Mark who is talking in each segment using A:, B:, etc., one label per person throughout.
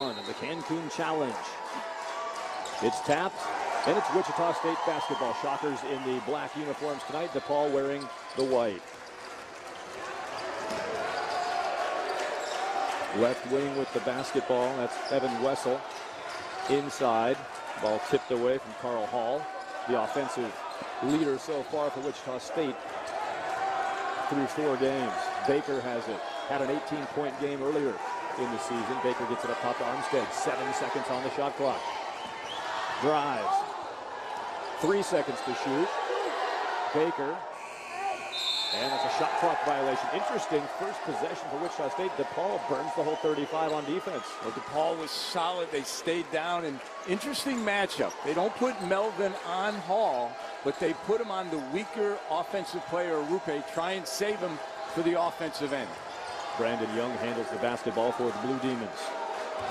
A: of the Cancun Challenge. It's tapped, and it's Wichita State basketball. Shockers in the black uniforms tonight. DePaul wearing the white. Left wing with the basketball. That's Evan Wessel. Inside. Ball tipped away from Carl Hall. The offensive leader so far for Wichita State through four games. Baker has it. Had an 18-point game earlier in the season. Baker gets it up top to Armstead. Seven seconds on the shot clock. Drives. Three seconds to shoot. Baker. And it's a shot clock violation. Interesting first possession for Wichita State. DePaul burns the whole 35 on defense.
B: Well, DePaul was solid. They stayed down. And interesting matchup. They don't put Melvin on Hall, but they put him on the weaker offensive player, Orukpe, try and save him for the offensive end.
A: Brandon Young handles the basketball for the Blue Demons.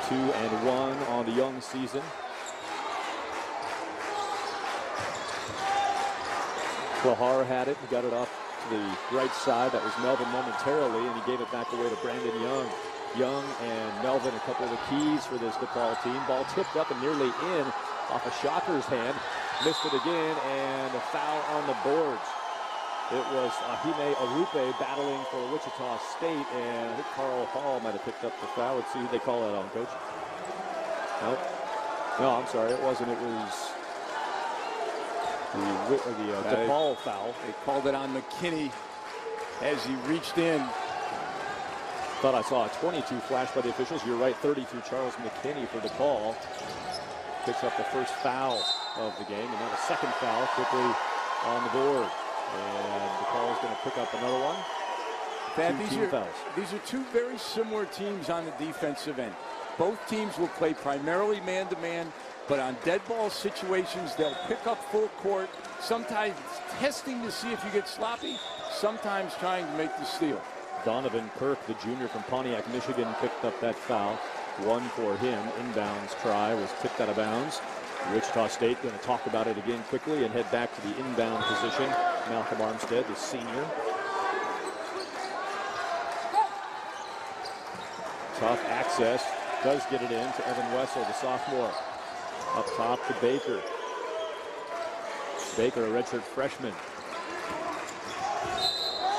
A: Two and one on the Young season. Clahar had it. He got it off to the right side. That was Melvin momentarily, and he gave it back away to Brandon Young. Young and Melvin, a couple of the keys for this DePaul team. Ball tipped up and nearly in off a Shocker's hand. Missed it again, and a foul on the boards. It was Ehimen Orukpe battling for Wichita State, and I think Carl Hall might have picked up the foul. Let's see who they call that on, Coach. Nope. No, I'm sorry, it wasn't. It was the, the uh, DePaul foul.
B: They called it on McKinney as he reached in.
A: Thought I saw a 22 flash by the officials. You're right, 32 Charles McKinney for DePaul. Picks up the first foul of the game, and now the second foul quickly on the board. And DePaul is going to pick up another one.
B: Pat, these, are, fouls. these are two very similar teams on the defensive end. Both teams will play primarily man-to-man, but on dead ball situations, they'll pick up full court, sometimes testing to see if you get sloppy, sometimes trying to make the steal.
A: Donovan Kirk, the junior from Pontiac, Michigan, picked up that foul. One for him. Inbounds try was tipped out of bounds. Wichita State going to talk about it again quickly and head back to the inbound position. Malcolm Armstead, the senior. Tough access. Does get it in to Evan Wessel, the sophomore. Up top to Baker. Baker, a redshirt freshman.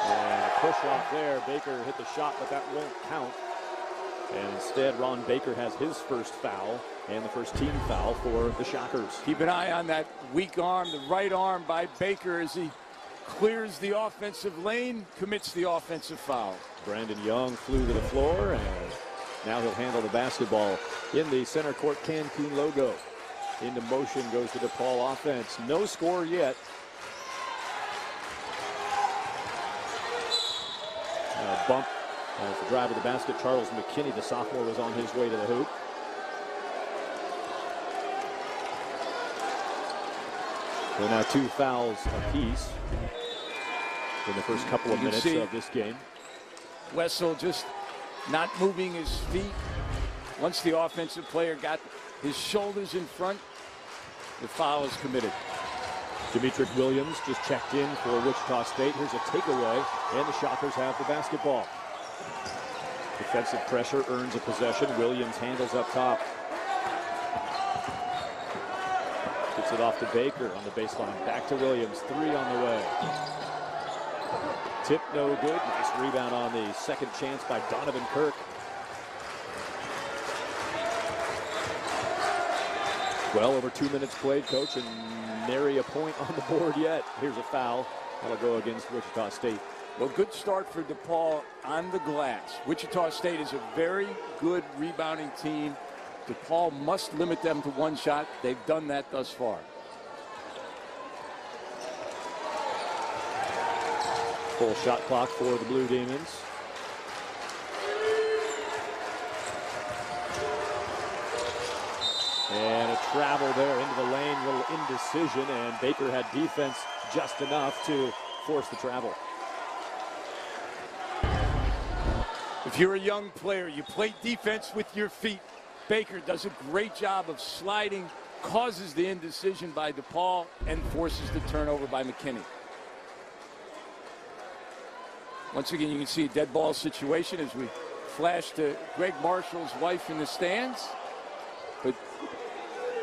A: And a push off there. Baker hit the shot, but that won't count. And instead, Ron Baker has his first foul and the first team foul for the Shockers.
B: Keep an eye on that weak arm, the right arm by Baker as he clears the offensive lane, commits the offensive foul.
A: Brandon Young flew to the floor, and now he'll handle the basketball in the center court Cancun logo. Into motion goes to the DePaul offense. No score yet. Bump as the drive of the basket. Charles McKinney, the sophomore, was on his way to the hoop. So now two fouls apiece in the first couple of minutes of this game.
B: Wessel just not moving his feet. Once the offensive player got his shoulders in front, the foul is committed.
A: Demetric Williams just checked in for Wichita State. Here's a takeaway, and the Shockers have the basketball. Defensive pressure earns a possession. Williams handles up top. It off to Baker on the baseline. Back to Williams. Three on the way. Tip no good. Nice rebound on the second chance by Donovan Kirk. Well over two minutes played, coach, and nary a point on the board yet. Here's a foul. That'll go against Wichita State.
B: Well, good start for DePaul on the glass. Wichita State is a very good rebounding team. DePaul must limit them to one shot. They've done that thus far.
A: Full shot clock for the Blue Demons. And a travel there into the lane, little indecision, and Baker had defense just enough to force the travel.
B: If you're a young player, you play defense with your feet. Baker does a great job of sliding, causes the indecision by DePaul, and forces the turnover by McKinney. Once again, you can see a dead ball situation as we flash to Gregg Marshall's wife in the stands. But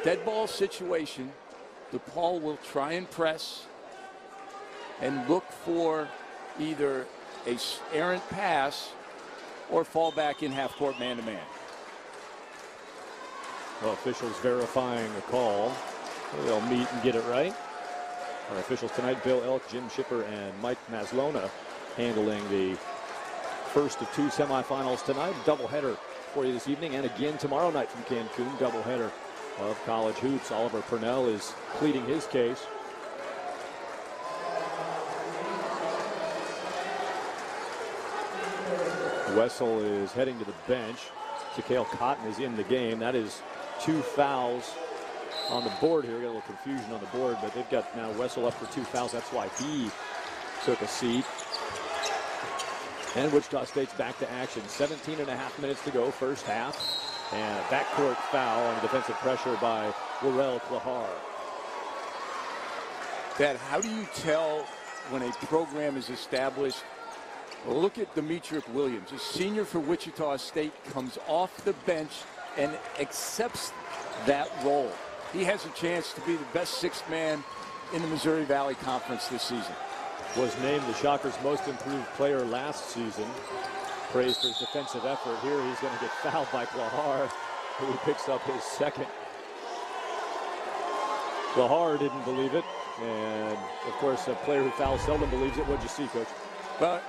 B: dead ball situation, DePaul will try and press and look for either a errant pass or fall back in half court man to man.
A: Well, officials verifying the call. They'll meet and get it right. Our officials tonight, Bill Elk, Jim Shipper, and Mike Maslona handling the first of two semifinals tonight. Doubleheader for you this evening and again tomorrow night from Cancun. Doubleheader of college hoops. Oliver Purnell is pleading his case. Wessel is heading to the bench. Tekele Cotton is in the game. That is two fouls on the board here. Got a little confusion on the board, but they've got now Wessel up for two fouls. That's why he took a seat. And Wichita State's back to action. 17 and a half minutes to go, first half. And a backcourt foul on defensive pressure by Worrel Clahar.
B: Dad, how do you tell when a program is established? Look at Demetric Williams, a senior for Wichita State, comes off the bench and accepts that role. He has a chance to be the best sixth man in the Missouri Valley Conference this season.
A: Was named the Shockers' most improved player last season. Praised for his defensive effort. Here he's going to get fouled by Clahar, who picks up his second. Clahar didn't believe it. And, of course, a player who fouls seldom believes it. What'd you see, Coach?
B: But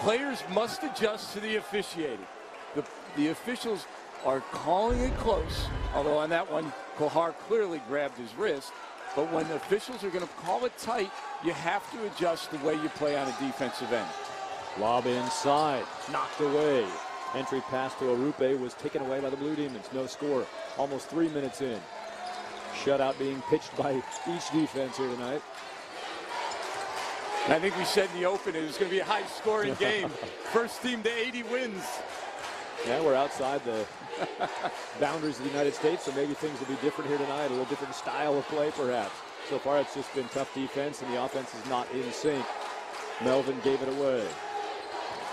B: players must adjust to the officiating. The, the officials are calling it close, although on that one, Clahar clearly grabbed his wrist. But when the officials are going to call it tight, you have to adjust the way you play on a defensive end.
A: Lob inside, knocked away. Entry pass to Orukpe was taken away by the Blue Demons. No score. Almost three minutes in. Shutout being pitched by each defense here tonight.
B: I think we said in the open it was going to be a high-scoring game. First team to 80 wins.
A: Yeah, we're outside the boundaries of the United States, so maybe things will be different here tonight, a little different style of play perhaps. So far it's just been tough defense, and the offense is not in sync. Melvin gave it away.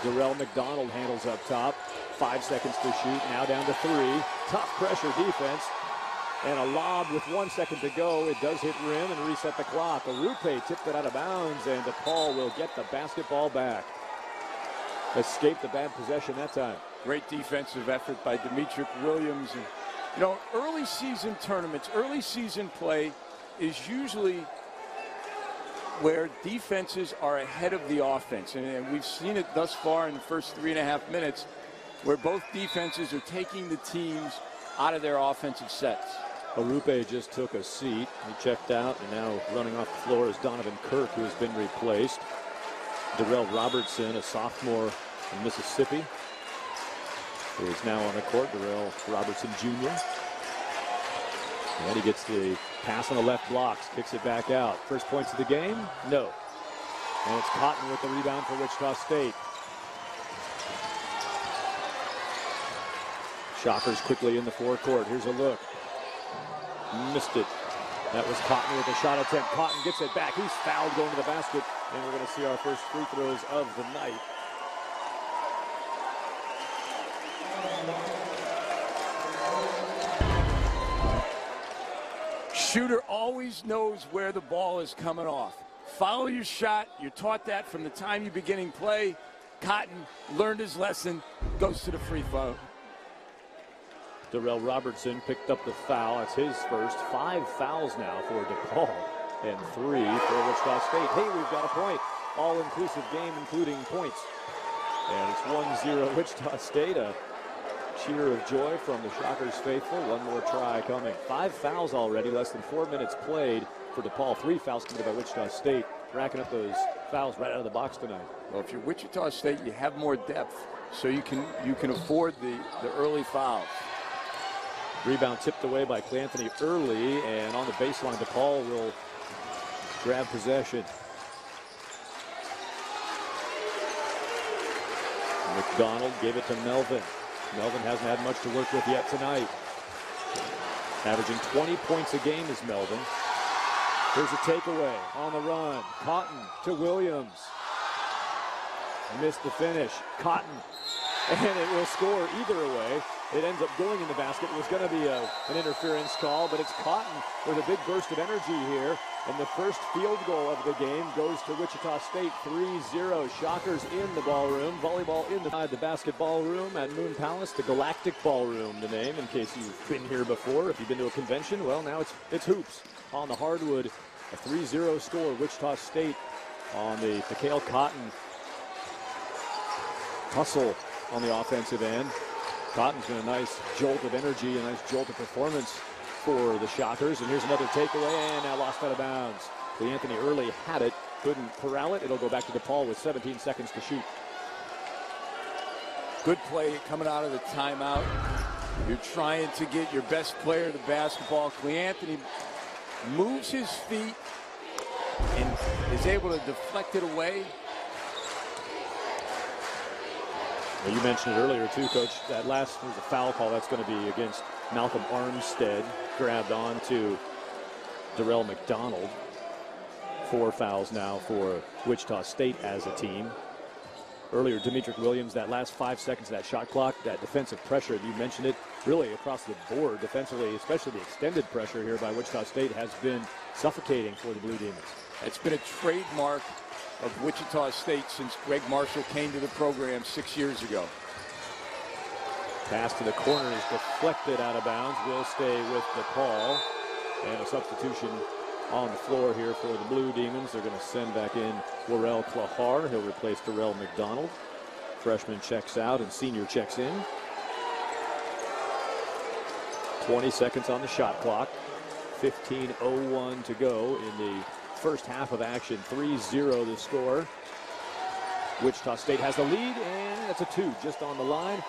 A: Durrell McDonald handles up top. Five seconds to shoot, now down to three. Tough pressure defense. And a lob with one second to go. It does hit rim and reset the clock. Orukpe tipped it out of bounds, and DePaul will get the basketball back. Escape the bad possession that time.
B: Great defensive effort by Demetric Williams. And, you know, early season tournaments, early season play is usually where defenses are ahead of the offense. And, and, we've seen it thus far in the first three and a half minutes where both defenses are taking the teams out of their offensive sets.
A: Orukpe just took a seat. He checked out, and now running off the floor is Donovan Kirk, who has been replaced. Darrell Robertson, a sophomore from Mississippi, is now on the court, Darrell Robertson Jr. And he gets the pass on the left blocks, kicks it back out. First points of the game? No. And it's Cotton with the rebound for Wichita State. Shockers quickly in the forecourt. Here's a look. Missed it. That was Cotton with a shot attempt. Cotton gets it back. He's fouled going to the basket. And we're going to see our first free throws of the night.
B: Shooter always knows where the ball is coming off. Follow your shot. You're taught that from the time you beginning play. Cotton learned his lesson, goes to the free throw.
A: Darrell Robertson picked up the foul. That's his first. Five fouls now for DePaul and three for Wichita State. Hey, we've got a point. All-inclusive game, including points. And it's 1-0 Wichita State. A cheer of joy from the Shockers faithful. One more try coming. Five fouls already, less than four minutes played for DePaul. Three fouls committed by Wichita State, racking up those fouls right out of the box tonight.
B: Well, if you're Wichita State, you have more depth, so you can you can afford the, the early fouls.
A: Rebound tipped away by Cleanthony Early, and on the baseline, DePaul will grab possession. McDonald gave it to Melvin. Melvin hasn't had much to work with yet tonight. Averaging 20 points a game is Melvin. Here's a takeaway on the run. Cotton to Williams. Missed the finish. Cotton and it will score either way. It ends up going in the basket. It was going to be a, an interference call, but it's Cotton with a big burst of energy here. And the first field goal of the game goes to Wichita State 3-0. Shockers in the ballroom. Volleyball in the, the basketball room at Moon Palace. The Galactic Ballroom, the name, in case you've been here before. If you've been to a convention, well, now it's, it's hoops on the hardwood. A 3-0 score. Wichita State on the Mikhail Cotton hustle on the offensive end. Cotton's been a nice jolt of energy, a nice jolt of performance for the Shockers. And here's another takeaway, and now lost out of bounds. Cleanthony Early had it, couldn't corral it. It'll go back to DePaul with 17 seconds to shoot.
B: Good play coming out of the timeout. You're trying to get your best player to basketball. Anthony moves his feet and is able to deflect it away.
A: Well, you mentioned it earlier too, Coach. That last was a foul call. That's going to be against Malcolm Armstead. Grabbed on to Durrell McDonald. Four fouls now for Wichita State as a team. Earlier, Demetric Williams, that last five seconds of that shot clock, that defensive pressure, you mentioned it, really across the board defensively, especially the extended pressure here by Wichita State has been suffocating for the Blue Demons.
B: It's been a trademark of Wichita State since Gregg Marshall came to the program six years ago.
A: Pass to the corner is deflected out of bounds. Will stay with the call. And a substitution on the floor here for the Blue Demons. They're going to send back in Worrel Clahar. He'll replace Durrell McDonald. Freshman checks out and senior checks in. 20 seconds on the shot clock. 15.01 to go in the first half of action. 3-0 the score. Wichita State has the lead, and that's a two just on the line.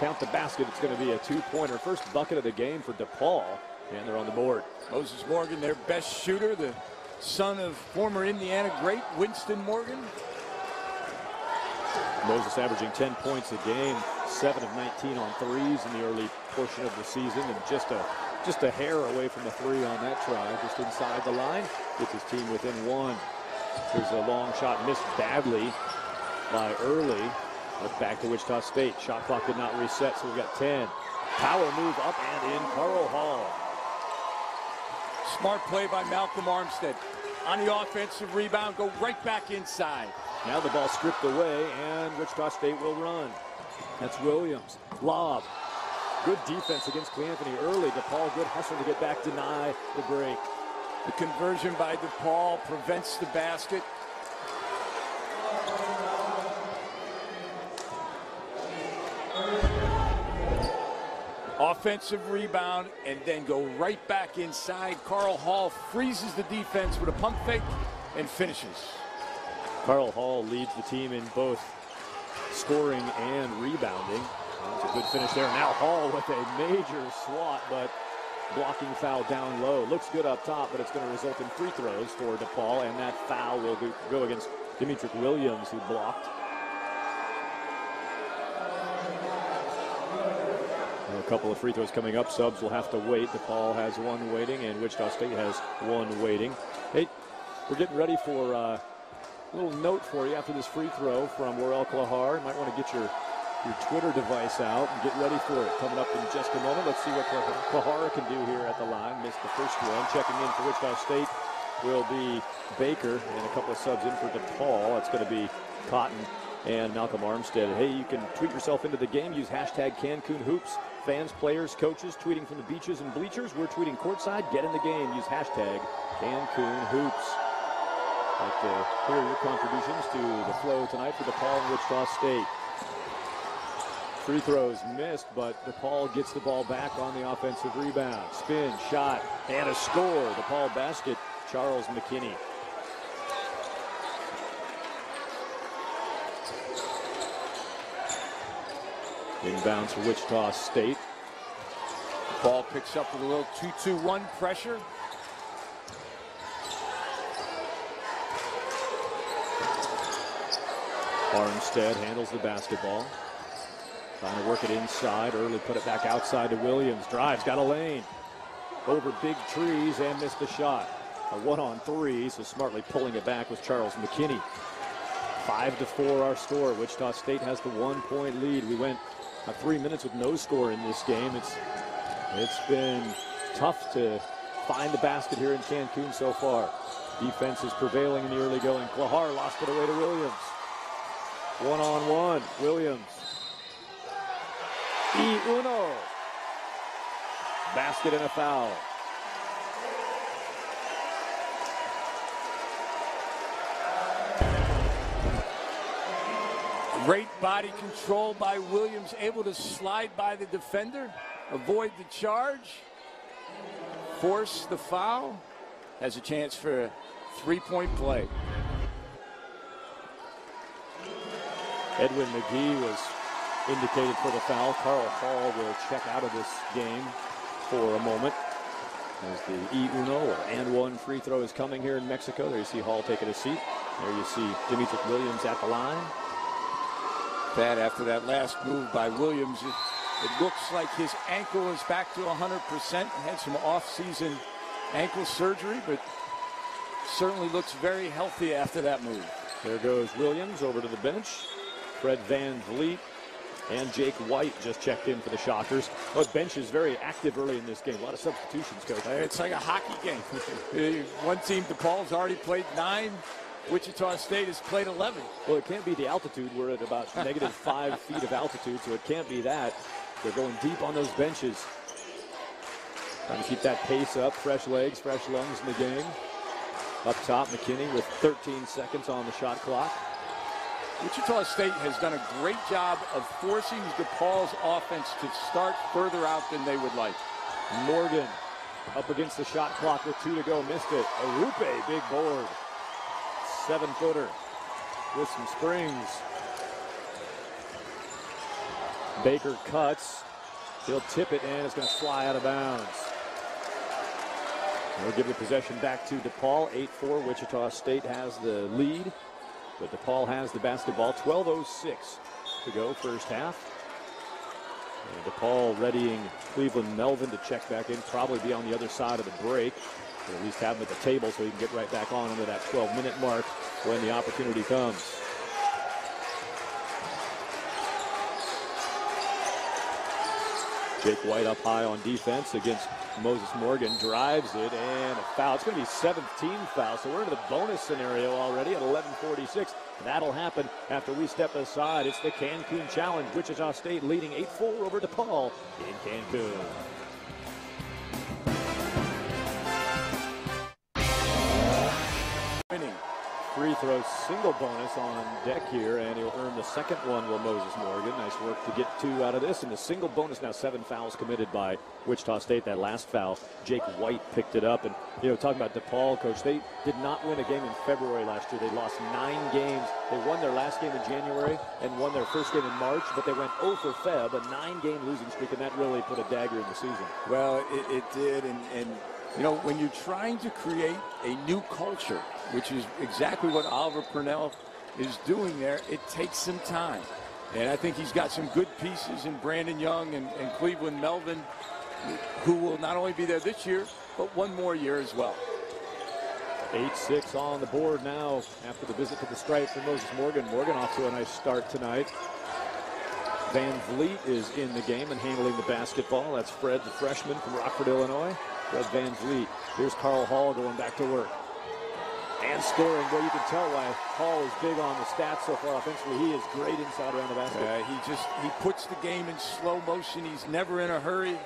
A: Count the basket. It's going to be a two-pointer. First bucket of the game for DePaul, and they're on the board.
B: Moses Morgan, their best shooter, the son of former Indiana great Winston Morgan.
A: Moses averaging 10 points a game, 7 of 19 on threes in the early portion of the season, and just a just a hair away from the three on that try, just inside the line. Gets his team within one. Here's a long shot missed badly by Early. Back to Wichita State. Shot clock did not reset, so we've got 10. Power move up and in. Carl Hall.
B: Smart play by Malcolm Armstead. On the offensive rebound, go right back inside.
A: Now the ball stripped away, and Wichita State will run. That's Williams. Lob. Good defense against Cleanthony Early. DePaul, good hustle to get back, deny the break.
B: The conversion by DePaul prevents the basket. Offensive rebound and then go right back inside. Carl Hall freezes the defense with a pump fake and finishes.
A: Carl Hall leads the team in both scoring and rebounding. That's a good finish there. Now Hall with a major swat, but blocking foul down low. Looks good up top, but it's going to result in free throws for DePaul, and that foul will go against Demetric Williams, who blocked. A couple of free throws coming up. Subs will have to wait. DePaul has one waiting, and Wichita State has one waiting. Hey, we're getting ready for uh, a little note for you after this free throw from Worrel Clahar. You might want to get your your Twitter device out and get ready for it. Coming up in just a moment. Let's see what Kahara can do here at the line. Missed the first one. Checking in for Wichita State will be Baker and a couple of subs in for DePaul. It's going to be Cotton and Malcolm Armstead. Hey, you can tweet yourself into the game. Use hashtag Cancun Hoops. Fans, players, coaches tweeting from the beaches and bleachers. We're tweeting courtside. Get in the game. Use hashtag Cancun Hoops. Like to hear your contributions to the flow tonight for DePaul and Wichita State. Free throws missed, but DePaul gets the ball back on the offensive rebound. Spin, shot, and a score. DePaul basket, Charles McKinney. Inbounds for Wichita State.
B: Ball picks up with a little 2-2-1 pressure.
A: Armstead handles the basketball. Trying to work it inside. Early put it back outside to Williams. Drives, got a lane. Over big trees and missed the shot. A one on three, so smartly pulling it back was Charles McKinney. Five to four, our score. Wichita State has the one-point lead. We went uh, three minutes with no score in this game. It's it's been tough to find the basket here in Cancun so far. Defense is prevailing in the early going. Clahar lost it away to Williams. One on one. Williams. E uno. Basket and a foul.
B: Great body control by Williams, able to slide by the defender, avoid the charge, force the foul, has a chance for a three-point play.
A: Edwin McGee was indicated for the foul. Carl Hall will check out of this game for a moment. As the E uno or and one free throw is coming here in Mexico. There you see Hall taking a seat. There you see Demetric Williams at the line.
B: That after that last move by Williams, it, it looks like his ankle is back to 100%. Had some off-season ankle surgery, but certainly looks very healthy after that move.
A: There goes Williams over to the bench. Fred Van Vliet and Jake White just checked in for the Shockers. The bench is very active early in this game. A lot of substitutions, Coach.
B: It's like a hockey game. One team, DePaul's already played nine. Wichita State has played 11.
A: Well, it can't be the altitude. We're at about negative five feet of altitude, so it can't be that. They're going deep on those benches. Trying to keep that pace up. Fresh legs, fresh lungs in the game. Up top, McKinney with 13 seconds on the shot clock.
B: Wichita State has done a great job of forcing DePaul's offense to start further out than they would like.
A: Morgan up against the shot clock with two to go. Missed it. Orukpe, big board. Seven footer with some springs. Baker cuts. He'll tip it and it's going to fly out of bounds. We'll give the possession back to DePaul. 8-4. Wichita State has the lead. But DePaul has the basketball. 12.06 to go first half. And DePaul readying Cleveland Melvin to check back in. Probably be on the other side of the break. At least have him at the table so he can get right back on under that 12-minute mark when the opportunity comes. Jake White up high on defense against Moses Morgan. Drives it and a foul. It's going to be 17 fouls. So we're into the bonus scenario already at 11:46. That'll happen after we step aside. It's the Cancun Challenge. Wichita State leading 8-4 over DePaul in Cancun. Throw single bonus on deck here, and he'll earn the second one, will Moses Morgan. Nice work to get two out of this. And the single bonus now seven fouls committed by Wichita State. That last foul, Jake White picked it up. And, you know, talking about DePaul, coach, they did not win a game in February last year. They lost nine games. They won their last game in January and won their first game in March, but they went 0 for Feb, a nine-game losing streak, and that really put a dagger in the season.
B: Well, it, it did, and, and you know, when you're trying to create a new culture, which is exactly what Oliver Purnell is doing there, it takes some time. And I think he's got some good pieces in Brandon Young and, and Cleveland Melvin, who will not only be there this year, but one more year as well.
A: 8-6 on the board now after the visit to the stripe for Moses Morgan. Morgan off to a nice start tonight. VanVleet is in the game and handling the basketball. That's Fred, the freshman from Rockford, Illinois. Fred VanVleet. Here's Carl Hall going back to work. And scoring. Well, you can tell why Hall is big on the stats so far offensively. He is great inside around the basket.
B: Uh, he just he puts the game in slow motion. He's never in a hurry.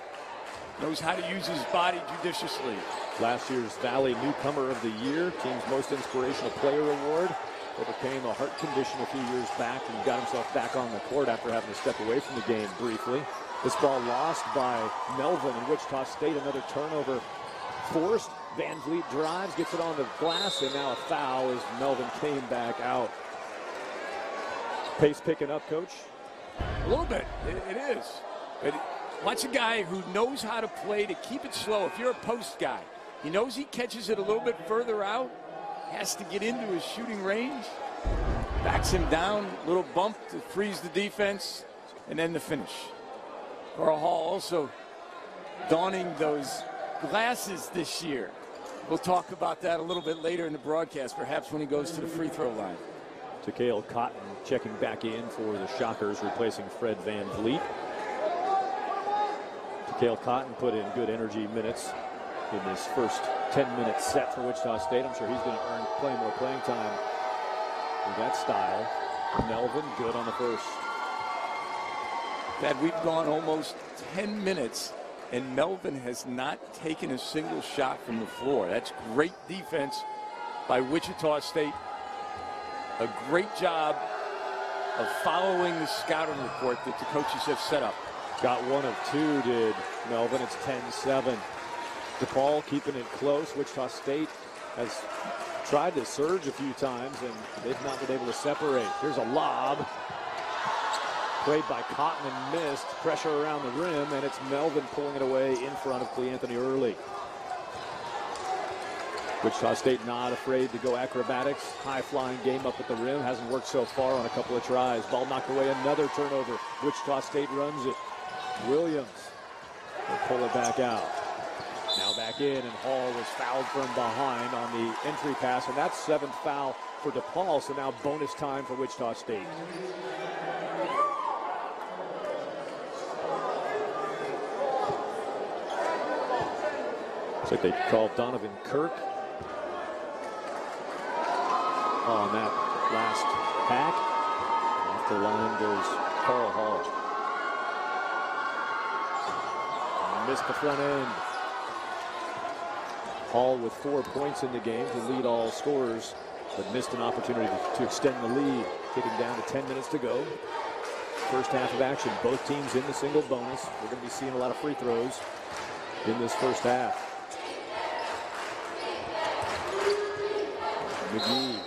B: Knows how to use his body judiciously.
A: Last year's Valley Newcomer of the Year, team's most inspirational player award. Overcame a heart condition a few years back and got himself back on the court after having to step away from the game briefly. This ball lost by Melvin in Wichita State. Another turnover forced. VanVleet drives, gets it on the glass, and now a foul as Melvin came back out. Pace picking up, coach?
B: A little bit. it, it is. But watch a guy who knows how to play to keep it slow. If you're a post guy, he knows he catches it a little bit further out, has to get into his shooting range, backs him down, little bump to freeze the defense, and then the finish. Carl Hall also donning those glasses this year. We'll talk about that a little bit later in the broadcast, perhaps when he goes to the free throw line.
A: Tekele Cotton checking back in for the Shockers, replacing Fred Van Vliet. Tekele Cotton put in good energy minutes in this first 10-minute set for Wichita State. I'm sure he's going to earn play more playing time with that style. Melvin, good on the first.
B: That we've gone almost 10 minutes and Melvin has not taken a single shot from the floor. That's great defense by Wichita State. A great job of following the scouting report that the coaches have set up.
A: Got one of two, did Melvin. It's 10-7. DePaul keeping it close. Wichita State has tried to surge a few times, and they've not been able to separate. Here's a lob. Played by Cotton and missed. Pressure around the rim, and it's Melvin pulling it away in front of Cleanthony Early. Wichita State not afraid to go acrobatics. High-flying game up at the rim. Hasn't worked so far on a couple of tries. Ball knocked away. Another turnover. Wichita State runs it. Williams will pull it back out. Now back in, and Hall was fouled from behind on the entry pass, and that's seventh foul for DePaul, so now bonus time for Wichita State. Like they called Donovan Kirk on that last hack. Off the line goes Carl Hall. Missed the front end. Hall with four points in the game to lead all scorers, but missed an opportunity to, to extend the lead, getting down to 10 minutes to go. First half of action, both teams in the single bonus. We're going to be seeing a lot of free throws in this first half. McGee.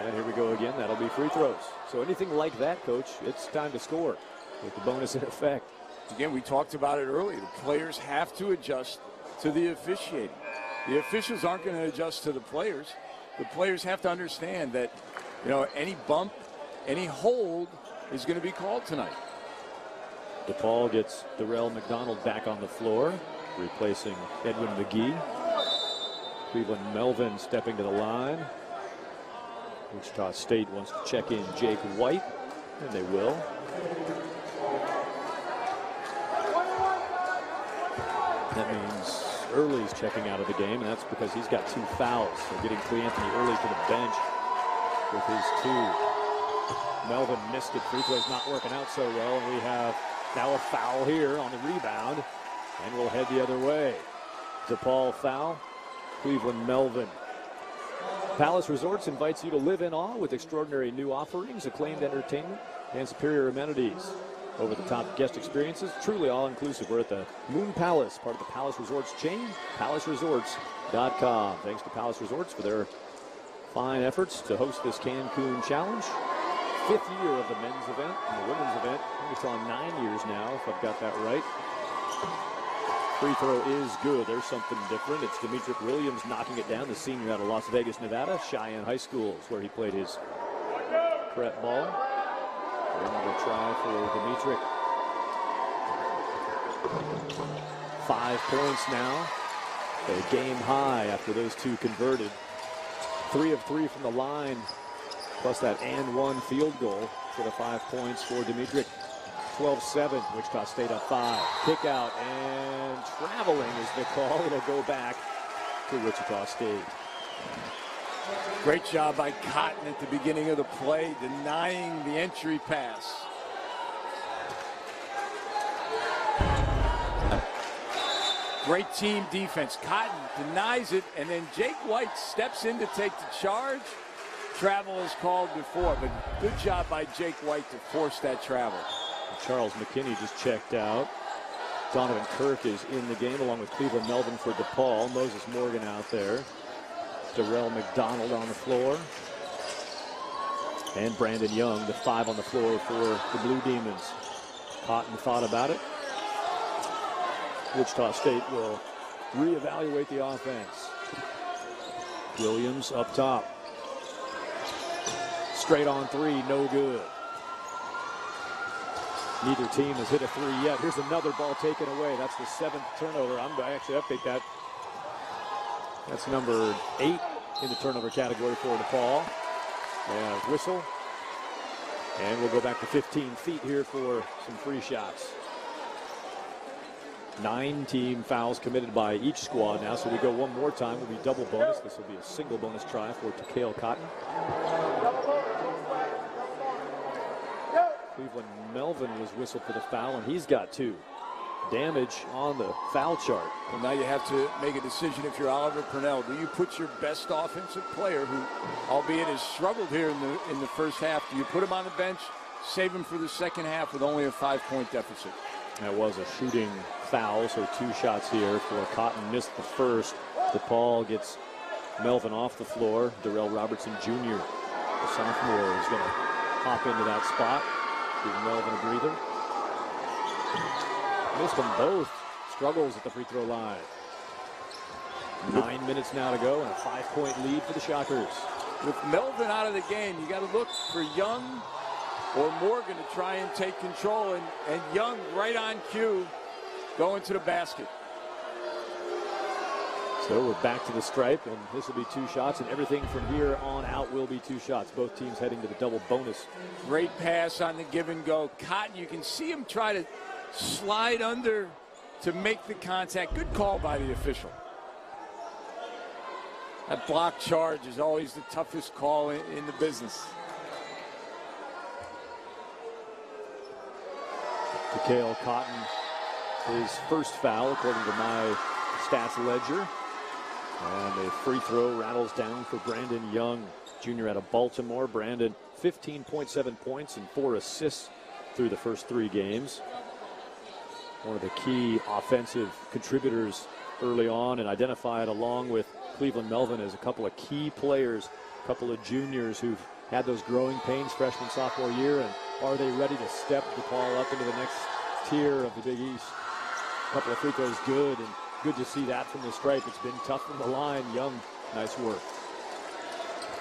A: And here we go again. That'll be free throws. So anything like that, Coach, it's time to score with the bonus in effect.
B: Again, we talked about it earlier. The players have to adjust to the officiating. The officials aren't going to adjust to the players. The players have to understand that, you know, any bump, any hold is going to be called tonight.
A: DePaul gets Durrell McDonald back on the floor, replacing Edwin McGee. Cleveland Melvin stepping to the line. Wichita State wants to check in Jake White, and they will. That means Early's checking out of the game, and that's because he's got two fouls. So getting Cleanthony Early to the bench with his two. Melvin missed it. Free throw's not working out so well, and we have now a foul here on the rebound, and we'll head the other way. DePaul foul, Cleveland Melvin. Palace Resorts invites you to live in awe with extraordinary new offerings, acclaimed entertainment, and superior amenities. Over the top guest experiences, truly all inclusive. We're at the Moon Palace, part of the Palace Resorts chain, palaceresorts.com. Thanks to Palace Resorts for their fine efforts to host this Cancun Challenge. Fifth year of the men's event and the women's event. I think it's on nine years now, if I've got that right. Free throw is good. There's something different. It's Demetric Williams knocking it down, the senior out of Las Vegas, Nevada. Cheyenne High School is where he played his prep ball. Another try for Demetric. Five points now. A game high after those two converted. Three of three from the line, plus that and one field goal for the five points for Demetric. 12-7, Wichita State up five. Kick out and traveling is the call. It'll go back to Wichita State.
B: Great job by Cotton at the beginning of the play, denying the entry pass. Great team defense. Cotton denies it, and then Jake White steps in to take the charge. Travel is called before, but good job by Jake White to force that travel.
A: Charles McKinney just checked out. Donovan Kirk is in the game along with Cleveland Melvin for DePaul. Moses Morgan out there. Durrell McDonald on the floor. And Brandon Young, the five on the floor for the Blue Demons. Cotton thought about it. Wichita State will reevaluate the offense. Williams up top. Straight on three, no good. Neither team has hit a three yet. Here's another ball taken away. That's the seventh turnover. I'm going to actually update that. That's number eight in the turnover category for DePaul. And whistle. And we'll go back to 15 feet here for some free shots. Nine team fouls committed by each squad now, so we go one more time. We'll be double bonus. This will be a single bonus try for Tekele Cotton. Cleveland Melvin was whistled for the foul, and he's got two. Damage on the foul chart.
B: And now you have to make a decision if you're Oliver Purnell. Do you put your best offensive player, who, albeit has struggled here in the in the first half, do you put him on the bench, save him for the second half with only a five-point deficit?
A: That was a shooting foul, so two shots here for Cotton. Missed the first. DePaul gets Melvin off the floor. Darrell Robertson Jr., the sophomore, is going to hop into that spot. Give Melvin a breather. Missed them both. Struggles at the free throw line. Nine minutes now to go and a five-point lead for the Shockers.
B: With Melvin out of the game, you got to look for Young or Morgan to try and take control. And, and Young right on cue going to the basket.
A: So we're back to the stripe, and this will be two shots, and everything from here on out will be two shots. Both teams heading to the double bonus.
B: Great pass on the give and go. Cotton, you can see him try to slide under to make the contact. Good call by the official. That block charge is always the toughest call in, in the business.
A: Tekele Cotton, his first foul, according to my stats ledger. And the free throw rattles down for Brandon Young, junior out of Baltimore. Brandon, 15.7 points and four assists through the first three games. One of the key offensive contributors early on and identified along with Cleveland Melvin as a couple of key players, a couple of juniors who've had those growing pains freshman, sophomore year, and are they ready to step DePaul up into the next tier of the Big East? A couple of free throws good, and good to see that from the stripe. It's been tough from the line. Young, nice work.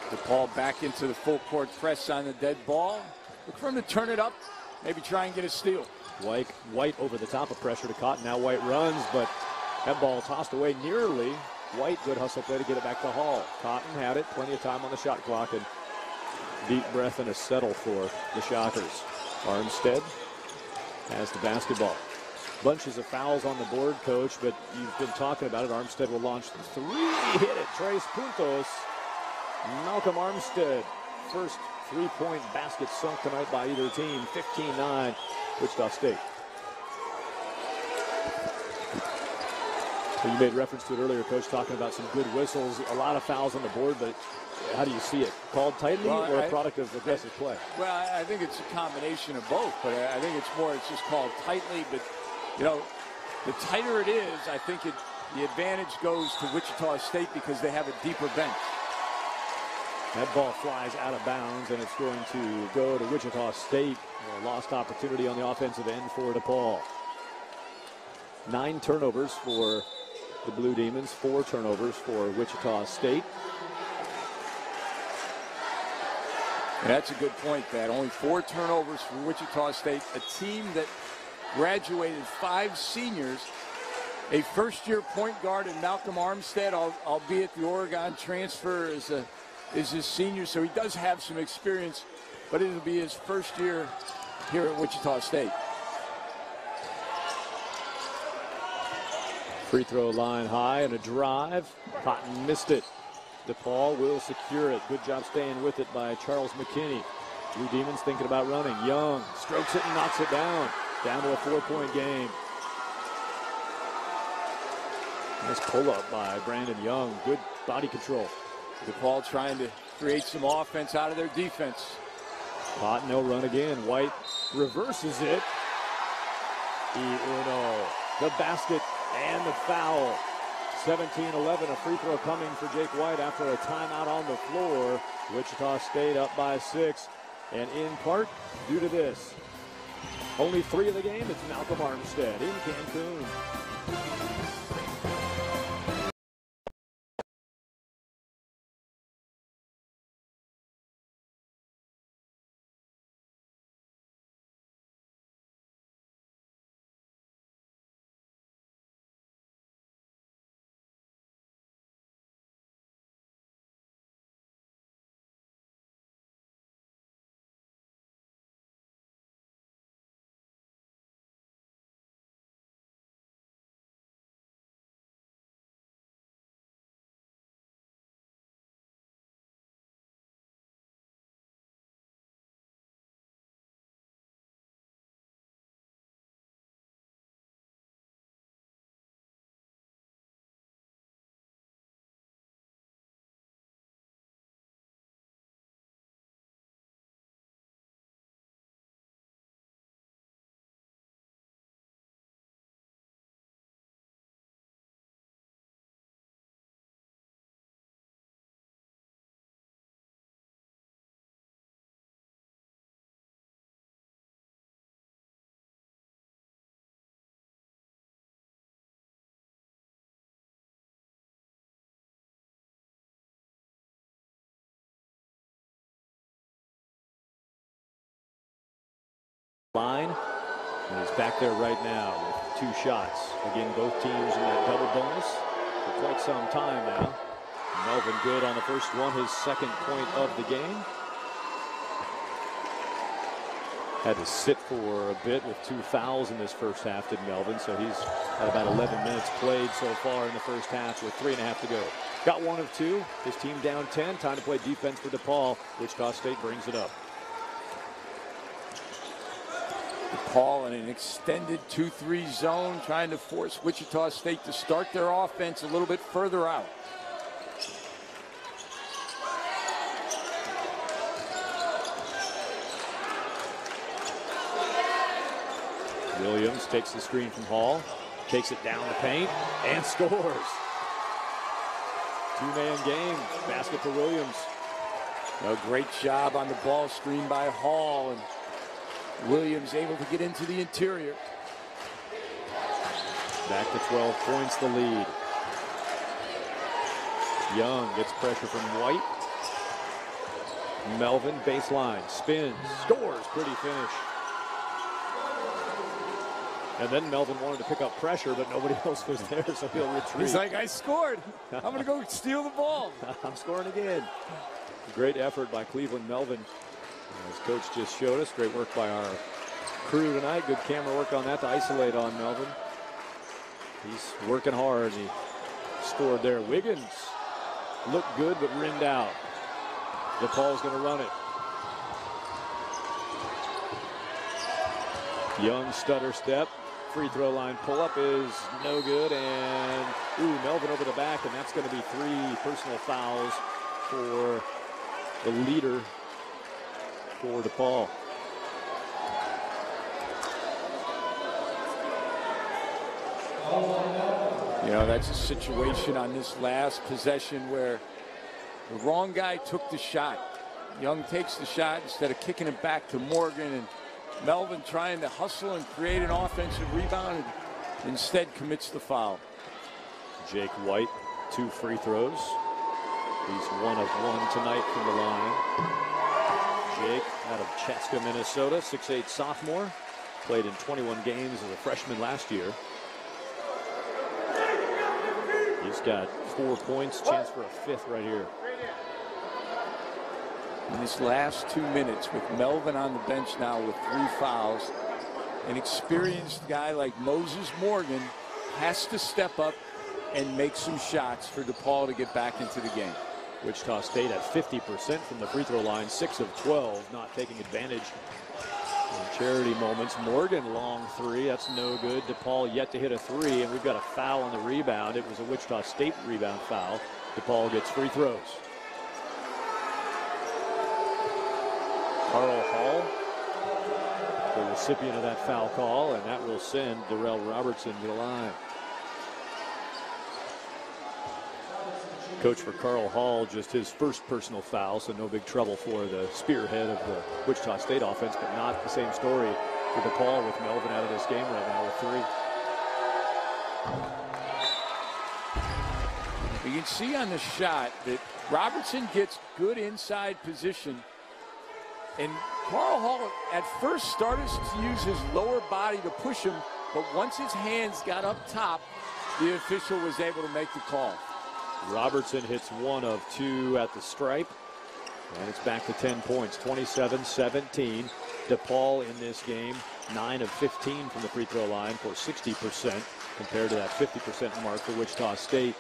B: The ball back into the full court press on the dead ball. Look for him to turn it up, maybe try and get a steal.
A: White, White over the top of pressure to Cotton. Now White runs, but that ball tossed away nearly. White, good hustle play to get it back to Hall. Cotton had it, plenty of time on the shot clock, and deep breath and a settle for the Shockers. Armstead has the basketball. Bunches of fouls on the board, coach, but you've been talking about it. Armstead will launch the three. Hit it. Tres puntos. Malcolm Armstead. First three-point basket sunk tonight by either team. 15-9, Wichita State. So you made reference to it earlier, Coach, talking about some good whistles. A lot of fouls on the board, but how do you see it? Called tightly
B: well,
A: or
B: I,
A: a product of aggressive play?
B: Well, I think it's a combination of both, but I think it's more it's just called tightly. But, you know, the tighter it is, I think it, the advantage goes to Wichita State because they have a deeper bench.
A: That ball flies out of bounds, and it's going to go to Wichita State. A lost opportunity on the offensive end for DePaul. Nine turnovers for the Blue Demons, four turnovers for Wichita State.
B: And that's a good point, Pat. Only four turnovers for Wichita State, a team that graduated five seniors, a first-year point guard in Malcolm Armstead, albeit the Oregon transfer is a is his senior, so he does have some experience, but it'll be his first year here at Wichita State.
A: Free throw line high and a drive. Cotton missed it. DePaul will secure it. Good job staying with it by Charles McKinney. Blue Demons thinking about running. Young strokes it and knocks it down. Down to a four-point game. Nice pull-up by Brandon Young. Good body control.
B: DePaul trying to create some offense out of their defense.
A: Cotton, no run again. White reverses it. E uno. The basket and the foul. 17-11, a free throw coming for Jake White after a timeout on the floor. Wichita State up by six. And in part, due to this, only three of the game, it's Malcolm Armstead in Cancun. Line. And he's back there right now with two shots. Again, both teams in that double bonus for quite some time now. Melvin good on the first one, his second point of the game. Had to sit for a bit with two fouls in this first half, did Melvin. So he's had about 11 minutes played so far in the first half with three and a half to go. Got one of two. His team down 10. Time to play defense for DePaul. Wichita State brings it up.
B: DePaul in an extended 2-3 zone, trying to force Wichita State to start their offense a little bit further out.
A: Williams takes the screen from Hall, takes it down the paint, and scores. Two-man game, basket for Williams.
B: A great job on the ball screen by Hall, and Williams able to get into the interior.
A: Back to 12 points, the lead. Young gets pressure from White. Melvin baseline, spins, scores, pretty finish. And then Melvin wanted to pick up pressure, but nobody else was there, so he'll retreat.
B: He's like, I scored. I'm going to go steal the ball.
A: I'm scoring again. Great effort by Cleveland Melvin. As coach just showed us, great work by our crew tonight. Good camera work on that to isolate on Melvin. He's working hard. He scored there. Wiggins looked good, but rimmed out. DePaul's going to run it. Young stutter step free throw line pull up is no good. And, ooh, Melvin over the back, and that's going to be three personal fouls for the leader for DePaul.
B: You know, that's a situation on this last possession where the wrong guy took the shot. Young takes the shot instead of kicking it back to Morgan and Melvin trying to hustle and create an offensive rebound and instead commits the foul.
A: Jake White, two free throws. He's one of one tonight from the line. Jake out of Chaska, Minnesota, 6'8 sophomore. Played in 21 games as a freshman last year. He's got four points, chance for a fifth right here
B: in this last two minutes with Melvin on the bench now with three fouls. An experienced guy like Moses Morgan has to step up and make some shots for DePaul to get back into the game.
A: Wichita State at 50% from the free throw line, 6 of 12, not taking advantage in charity moments. Morgan long three, that's no good. DePaul yet to hit a three, and we've got a foul on the rebound. It was a Wichita State rebound foul. DePaul gets free throws. Carl Hall, the recipient of that foul call, and that will send Darrell Robertson to the line. Coach for Carl Hall, just his first personal foul, so no big trouble for the spearhead of the Wichita State offense, but not the same story for DePaul with Melvin out of this game right now with
B: three. You can see on the shot that Robertson gets good inside position and Carl Hall at first started to use his lower body to push him, but once his hands got up top, the official was able to make the call.
A: Robertson hits one of two at the stripe. And it's back to 10 points, 27-17. DePaul in this game, 9 of 15 from the free throw line for 60% compared to that 50% mark for Wichita State.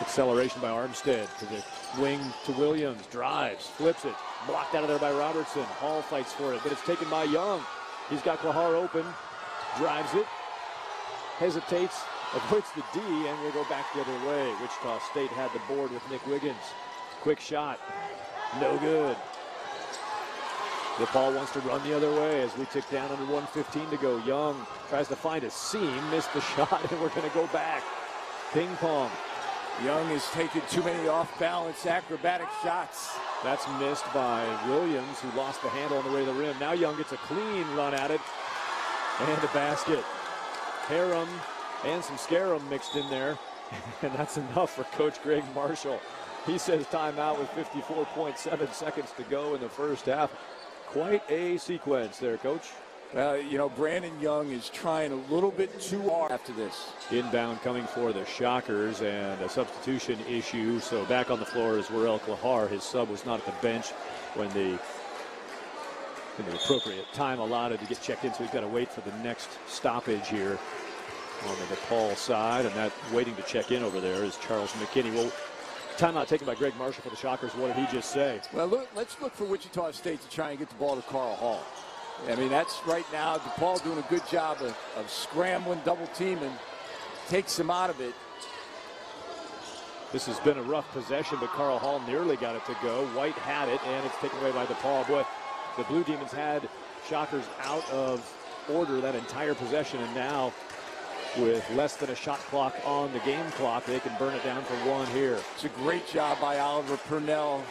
A: Acceleration by Armstead to the wing to Williams. Drives, flips it. Blocked out of there by Robertson. Hall fights for it, but it's taken by Young. He's got Clahar open. Drives it. Hesitates. Avoids the D, and we go back the other way. Wichita State had the board with Nick Wiggins. Quick shot. No good. DePaul wants to run the other way as we tick down under 115 to go. Young tries to find a seam, missed the shot, and we're going to go back. Ping pong.
B: Young has taken too many off-balance acrobatic shots.
A: That's missed by Williams, who lost the handle on the way to the rim. Now Young gets a clean run at it. And a basket. Harem and some Scarum mixed in there. And that's enough for Coach Gregg Marshall. He says timeout with 54.7 seconds to go in the first half. quite a sequence there, Coach.
B: Uh, you know, Brandon Young is trying a little bit too hard after this.
A: Inbound coming for the Shockers and a substitution issue. So back on the floor is Worrel Clahar. His sub was not at the bench when the in the appropriate time allotted to get checked in. So he's got to wait for the next stoppage here on the DePaul side. And that waiting to check in over there is Charles McKinney. Well, timeout taken by Gregg Marshall for the Shockers. What did he just say?
B: Well, look, let's look for Wichita State to try and get the ball to Carl Hall. I mean, that's right now. DePaul doing a good job of, of scrambling, double teaming, takes him out of it.
A: This has been a rough possession, but Carl Hall nearly got it to go. White had it, and it's taken away by DePaul. Boy, the Blue Demons had Shockers out of order that entire possession, and now with less than a shot clock on the game clock, they can burn it down for one here.
B: It's a great job by Oliver Purnell,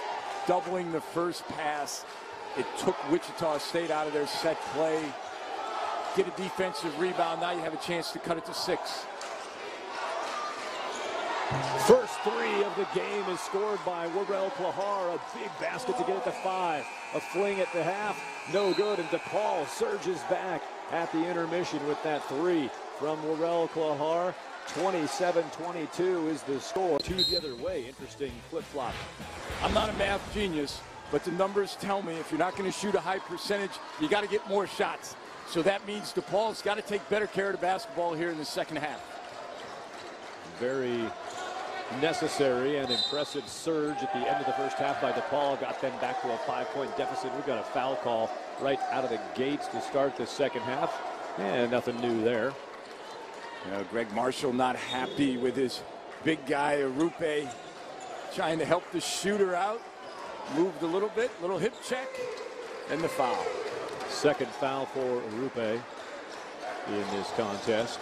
B: doubling the first pass it took Wichita State out of their set play. Get a defensive rebound. Now you have a chance to cut it to six.
A: First three of the game is scored by Worrel Clahar. A big basket to get it to five. A fling at the half. No good. And DePaul surges back at the intermission with that three from Worrel Clahar. 27-22 is the score. Two the other way. Interesting flip-flop.
B: I'm not a math genius, but the numbers tell me if you're not going to shoot a high percentage, you got to get more shots. So that means DePaul's got to take better care of the basketball here in the second half.
A: Very necessary and impressive surge at the end of the first half by DePaul got them back to a five-point deficit. We've got a foul call right out of the gates to start the second half. And nothing new there.
B: Gregg Marshall not happy with his big guy, Orukpe, trying to help the shooter out. Moved a little bit, little hip check, and the foul.
A: Second foul for Orukpe in this contest.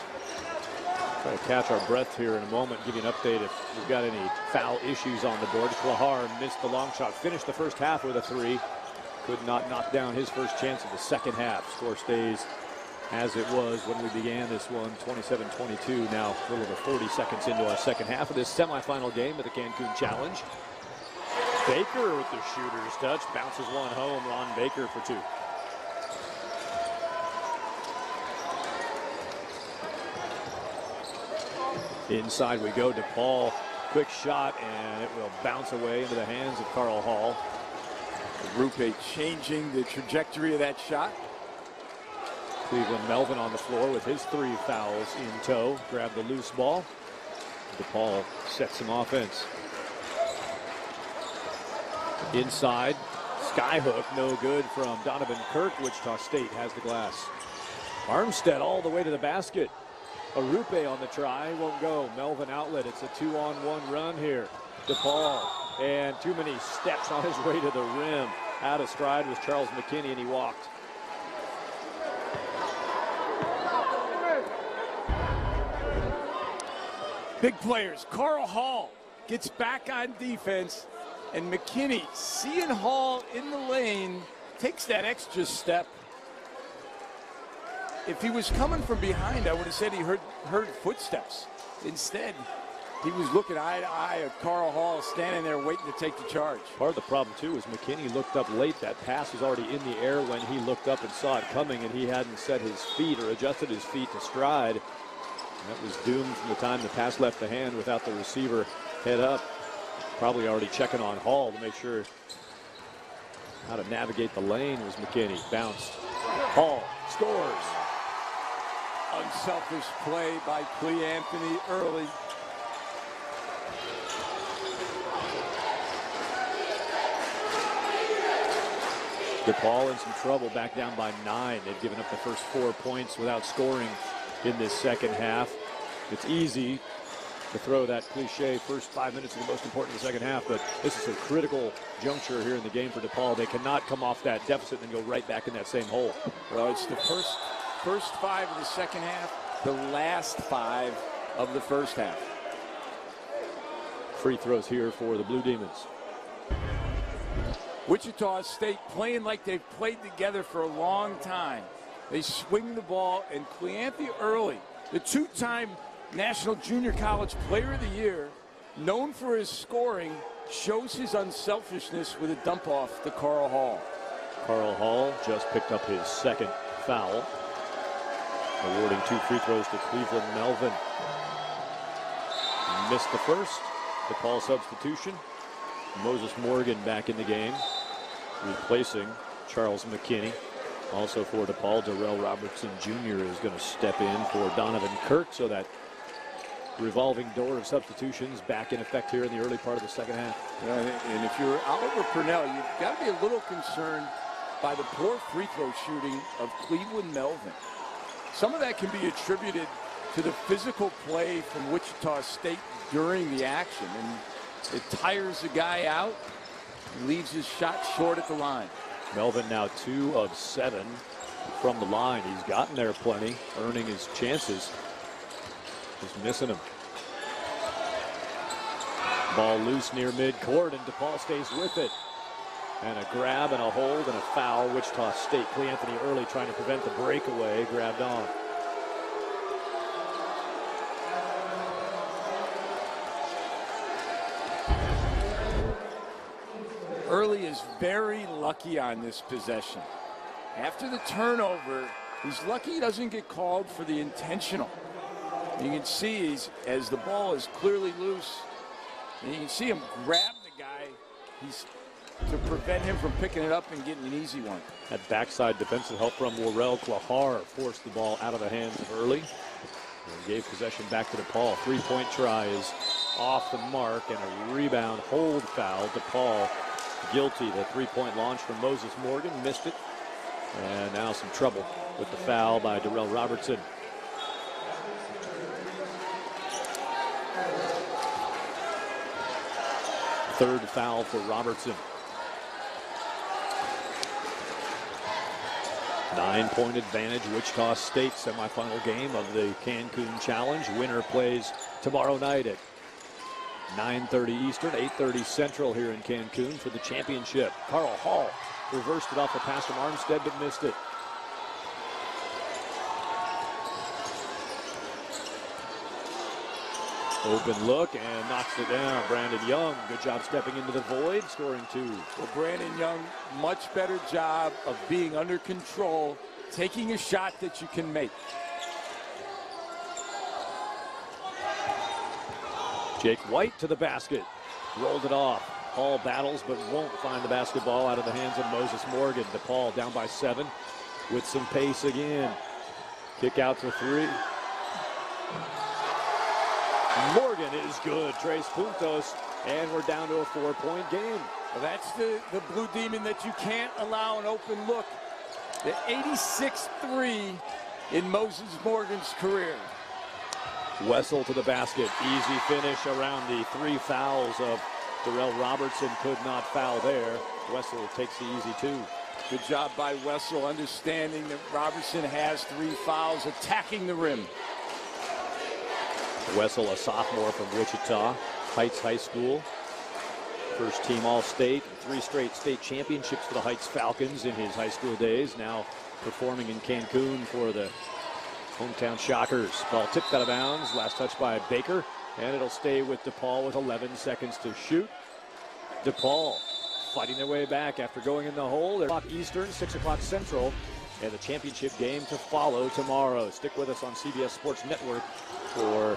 A: Try to catch our breath here in a moment, give you an update if we've got any foul issues on the board. Clahar missed the long shot, finished the first half with a three. Could not knock down his first chance of the second half. Score stays as it was when we began this one, 27-22. Now a little over 40 seconds into our second half of this semifinal game of the Cancun Challenge. Baker with the shooter's touch. Bounces one home. Ron Baker for two. Inside we go. DePaul, quick shot, and it will bounce away into the hands of Carl Hall.
B: Orukpe changing the trajectory of that shot.
A: Cleveland Melvin on the floor with his three fouls in tow. Grab the loose ball. DePaul sets some offense. Inside, skyhook, no good from Donnavan Kirk. Wichita State has the glass. Armstead all the way to the basket. Orukpe on the try, won't go. Melvin outlet, it's a two-on-one run here. DePaul, and too many steps on his way to the rim. Out of stride was Charles McKinney, and he walked.
B: Big players. Carl Hall gets back on defense and McKinney, seeing Hall in the lane, takes that extra step. If he was coming from behind, I would have said he heard, heard footsteps. Instead, he was looking eye to eye at Carl Hall standing there waiting to take the charge.
A: Part of the problem, too, is McKinney looked up late. That pass was already in the air when he looked up and saw it coming, and he hadn't set his feet or adjusted his feet to stride. That was doomed from the time the pass left the hand without the receiver head up probably already checking on Hall to make sure how to navigate the lane was McKinney. Bounced. Hall scores.
B: Unselfish play by Cle Anthony early.
A: DePaul in some trouble back down by nine. They've given up the first four points without scoring in this second half. It's easy to throw that cliche first five minutes are the most important in the second half, but this is a critical juncture here in the game for DePaul. They cannot come off that deficit and go right back in that same hole.
B: Well, it's the first first five of the second half, the last five of the first half.
A: Free throws here for the Blue Demons.
B: Wichita State playing like they've played together for a long time. They swing the ball, and Cleanthony Early, the two-time National Junior College Player of the Year, known for his scoring, shows his unselfishness with a dump off to Carl Hall.
A: Carl Hall just picked up his second foul, awarding two free throws to Cleveland Melvin. Missed the first. DePaul substitution. Moses Morgan back in the game, replacing Charles McKinney. Also for DePaul, Darrell Robertson Jr. is going to step in for Donnavan Kirk, so that revolving door of substitutions back in effect here in the early part of the second half.
B: and if you're Oliver Purnell, you've got to be a little concerned by the poor free throw shooting of Cleveland Melvin. Some of that can be attributed to the physical play from Wichita State during the action. And it tires the guy out, leaves his shot short at the line.
A: Melvin now two of seven from the line. He's gotten there plenty, earning his chances. Just missing him. Ball loose near midcourt, and DePaul stays with it. And a grab and a hold and a foul. Wichita State. Cleanthony Early trying to prevent the breakaway. Grabbed on.
B: Early is very lucky on this possession. After the turnover, he's lucky he doesn't get called for the intentional. You can see as the ball is clearly loose, you can see him grab the guy. He's to prevent him from picking it up and getting an easy one.
A: That backside defensive help from Worrel Clahar forced the ball out of the hands of Early. And gave possession back to DePaul. Three-point try is off the mark and a rebound hold foul. DePaul guilty. The three-point launch from Moses Morgan missed it. And now some trouble with the foul by Darrell Robertson. Third foul for Robertson. Nine-point advantage, Wichita State semifinal game of the Cancun Challenge. Winner plays tomorrow night at 9.30 Eastern, 8.30 Central here in Cancun for the championship. Carl Hall reversed it off the pass from Armstead but missed it. Open look and knocks it down. Brandon Young, good job stepping into the void, scoring two.
B: Well, Brandon Young, much better job of being under control, taking a shot that you can make.
A: Jake White to the basket. Rolled it off. Hall battles but won't find the basketball out of the hands of Moses Morgan. DePaul down by seven with some pace again. Kick out for three. Morgan is good. Tres puntos. And we're down to a four-point game.
B: Well, that's the, the Blue Demon that you can't allow an open look. The 86-3 in Moses Morgan's career.
A: Wessel to the basket. Easy finish around the three fouls of Darrell Robertson. Could not foul there. Wessel takes the easy two.
B: Good job by Wessel, understanding that Robertson has three fouls, attacking the rim.
A: Wessel, a sophomore from Wichita Heights High School. First team All-State, three straight state championships for the Heights Falcons in his high school days. Now performing in Cancun for the Hometown Shockers. Ball tipped out of bounds. Last touch by Baker. And it'll stay with DePaul with 11 seconds to shoot. DePaul fighting their way back after going in the hole. They're o'clock Eastern, 6 o'clock Central. And the championship game to follow tomorrow. Stick with us on CBS Sports Network for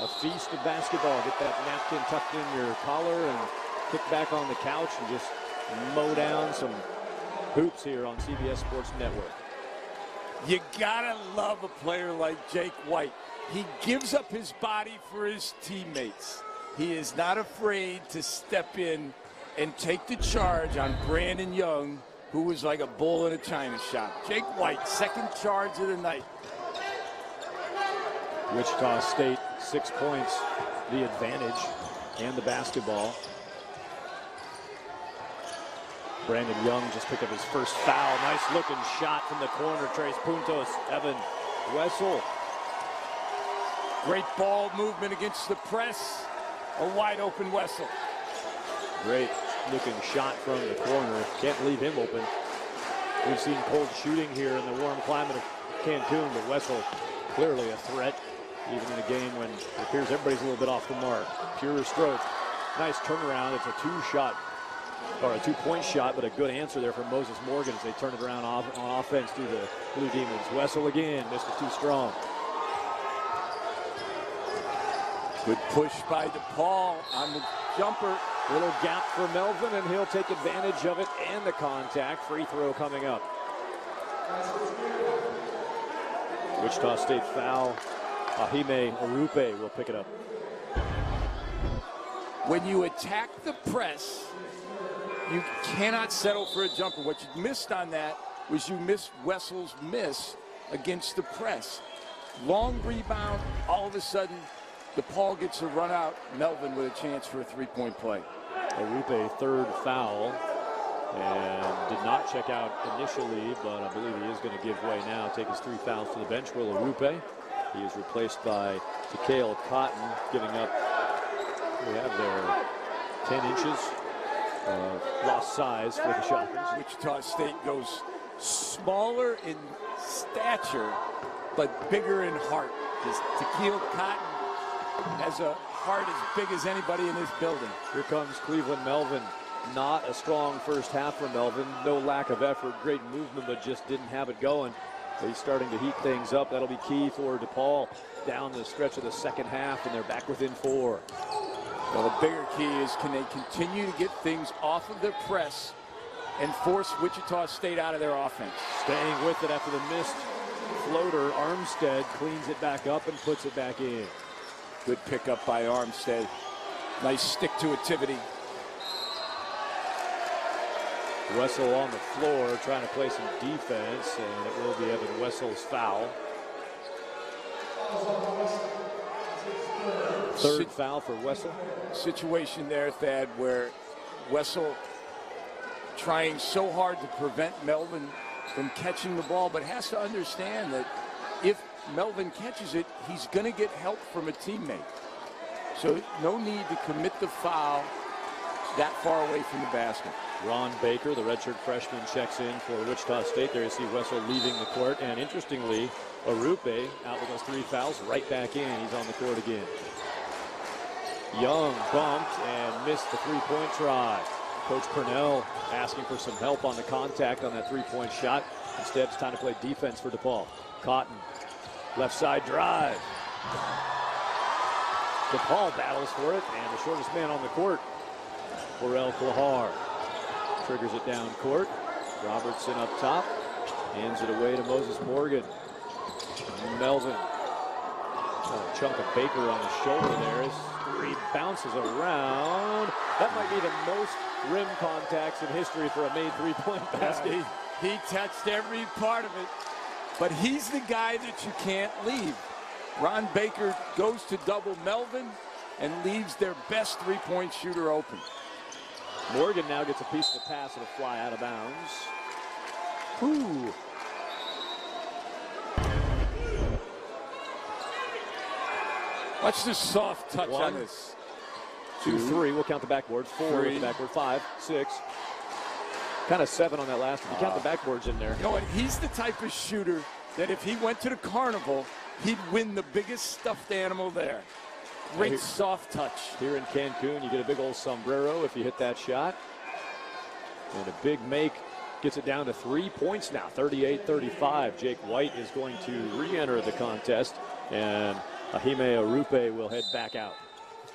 A: a feast of basketball. Get that napkin tucked in your collar and kick back on the couch and just mow down some hoops here on CBS Sports Network.
B: You gotta love a player like Jake White. He gives up his body for his teammates. He is not afraid to step in and take the charge on Brandon Young, who was like a bull in a china shop. Jake White, second charge of the night.
A: Wichita State, six points, the advantage, and the basketball. Brandon Young just picked up his first foul. Nice looking shot from the corner. Trace Puntos, Evan Wessel.
B: Great ball movement against the press. A wide open Wessel.
A: Great looking shot from the corner. Can't leave him open. We've seen cold shooting here in the warm climate of Cancun, but Wessel clearly a threat, even in a game when it appears everybody's a little bit off the mark. Pure stroke. Nice turnaround. It's a two-shot or a two-point shot, but a good answer there from Moses Morgan as they turn it around off, on offense through the Blue Demons. Wessel again, missed it too strong.
B: Good push by DePaul on the jumper.
A: Little gap for Melvin, and he'll take advantage of it and the contact. Free throw coming up. Wichita State foul. Ehimen Orukpe will pick it up.
B: When you attack the press, you cannot settle for a jumper. What you missed on that was you missed Wessel's miss against the press. Long rebound, all of a sudden, DePaul gets a run out. Melvin with a chance for a three-point play.
A: Orukpe, third foul, and did not check out initially, but I believe he is going to give way now. Take his three fouls to the bench. Will Orukpe. He is replaced by Tekele Cotton, giving up, we have there, 10 inches of lost size for the Shockers.
B: Wichita State goes smaller in stature, but bigger in heart. Just Tekele Cotton has a heart as big as anybody in this building.
A: Here comes Cleveland Melvin. Not a strong first half for Melvin. No lack of effort. Great movement, but just didn't have it going. He's starting to heat things up. That'll be key for DePaul down the stretch of the second half, and they're back within four.
B: Well, the bigger key is can they continue to get things off of their press and force Wichita State out of their offense.
A: Staying with it after the missed floater, Armstead cleans it back up and puts it back in.
B: Good pickup by Armstead. Nice stick to activity.
A: Wessel on the floor trying to play some defense, and it will be Evan Wessel's foul. Third foul for Wessel.
B: Situation there, Thad, where Wessel trying so hard to prevent Melvin from catching the ball, but has to understand that if Melvin catches it, he's going to get help from a teammate. So no need to commit the foul that far away from the basket.
A: Ron Baker, the redshirt freshman, checks in for Wichita State. There you see Wessel leaving the court. And interestingly, Orukpe out with those three fouls, right back in. He's on the court again. Young bumped and missed the three-point try. Coach Purnell asking for some help on the contact on that three-point shot. Instead, it's time to play defense for DePaul. Cotton, left side drive. DePaul battles for it, and the shortest man on the court, Worrel Clahar. Triggers it down court. Robertson up top. Hands it away to Moses Morgan. Melvin. Oh, a chunk of Baker on the shoulder there three bounces around. That might be the most rim contacts in history for a made three-point basket.
B: He, he touched every part of it. But he's the guy that you can't leave. Ron Baker goes to double Melvin and leaves their best three-point shooter open.
A: Morgan now gets a piece of the pass. It'll fly out of bounds. Ooh.
B: Watch this soft touch
A: One,
B: on this.
A: Two, three. We'll count the backboard. Four
B: Three.
A: the backboard. Five, six. Kind of seven on that last. If you count the uh, backboards in there.
B: You know what? He's the type of shooter that if he went to the carnival, he'd win the biggest stuffed animal there. Great
A: here-
B: soft touch.
A: Here in Cancun, you get a big old sombrero if you hit that shot. And a big make gets it down to three points now, 38-35. Jake White is going to re-enter the contest, and Ehimen Orukpe will head back out.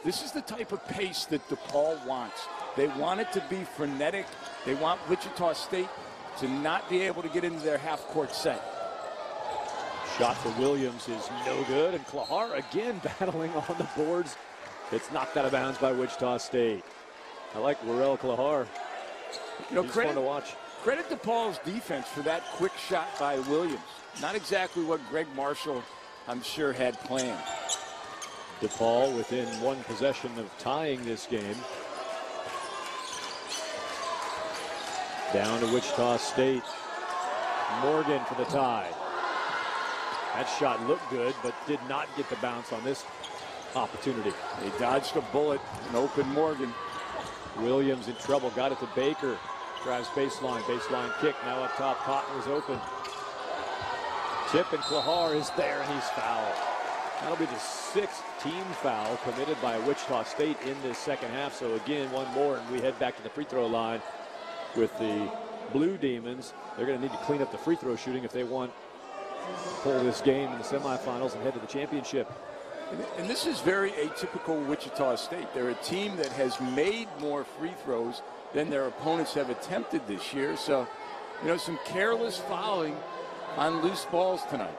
B: This is the type of pace that DePaul wants. They want it to be frenetic. They want Wichita State to not be able to get into their half-court set.
A: Shot for Williams is no good, and Clahar again battling on the boards. It's knocked out of bounds by Wichita State. I like Worrel Clahar.
B: You know,
A: He's
B: credit,
A: fun to watch.
B: credit DePaul's defense for that quick shot by Williams. Not exactly what Gregg Marshall, I'm sure, had planned.
A: DePaul within one possession of tying this game. Down to Wichita State. Morgan for the tie. That shot looked good, but did not get the bounce on this opportunity.
B: They dodged a bullet and open Morgan.
A: Williams in trouble, got it to Baker. Drives baseline, baseline kick. Now up top, Cotton was open. Tip and Clahar is there, and he's fouled. That'll be the sixth team foul committed by Wichita State in this second half. So again, one more, and we head back to the free throw line with the Blue Demons. They're going to need to clean up the free throw shooting if they want to pull this game in the semifinals and head to the championship.
B: And, and this is very atypical Wichita State. They're a team that has made more free throws than their opponents have attempted this year. So, you know, some careless fouling on loose balls tonight.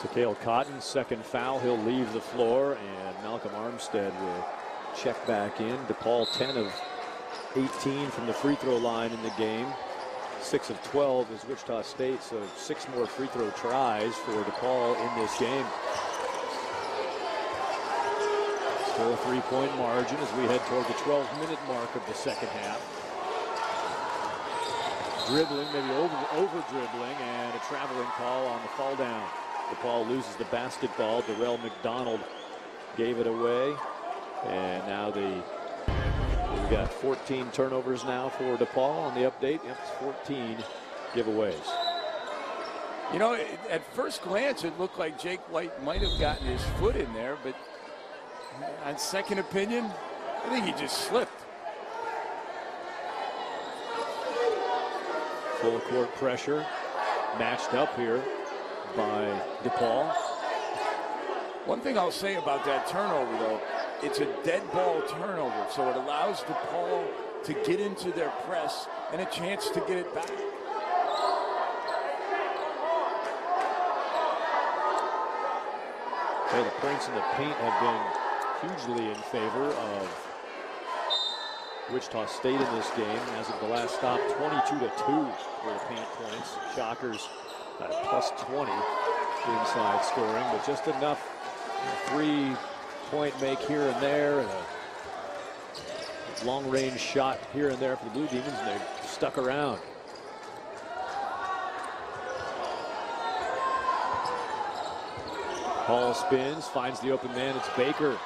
A: Tekele Cotton, second foul. He'll leave the floor, and Malcolm Armstead will check back in. DePaul 10 of 18 from the free throw line in the game. 6 of 12 is Wichita State, so six more free throw tries for DePaul in this game. Still a three-point margin as we head toward the 12-minute mark of the second half. Dribbling, maybe over, over dribbling, and a traveling call on the fall down. DePaul loses the basketball. Durrell McDonald gave it away. And now the we've got 14 turnovers now for DePaul on the update. Yep, it's 14 giveaways.
B: You know, at first glance, it looked like Jake White might have gotten his foot in there, but on second opinion, I think he just slipped.
A: Full court pressure matched up here by DePaul.
B: One thing I'll say about that turnover, though, it's a dead ball turnover, so it allows DePaul to get into their press and a chance to get it back.
A: Okay, the points in the paint have been hugely in favor of Wichita State in this game. As of the last stop, 22 to 2 for the paint points. Shockers at plus 20 inside scoring, but just enough three point make here and there and a long range shot here and there for the Blue Demons, and they stuck around. Hall spins, finds the open man. It's Baker.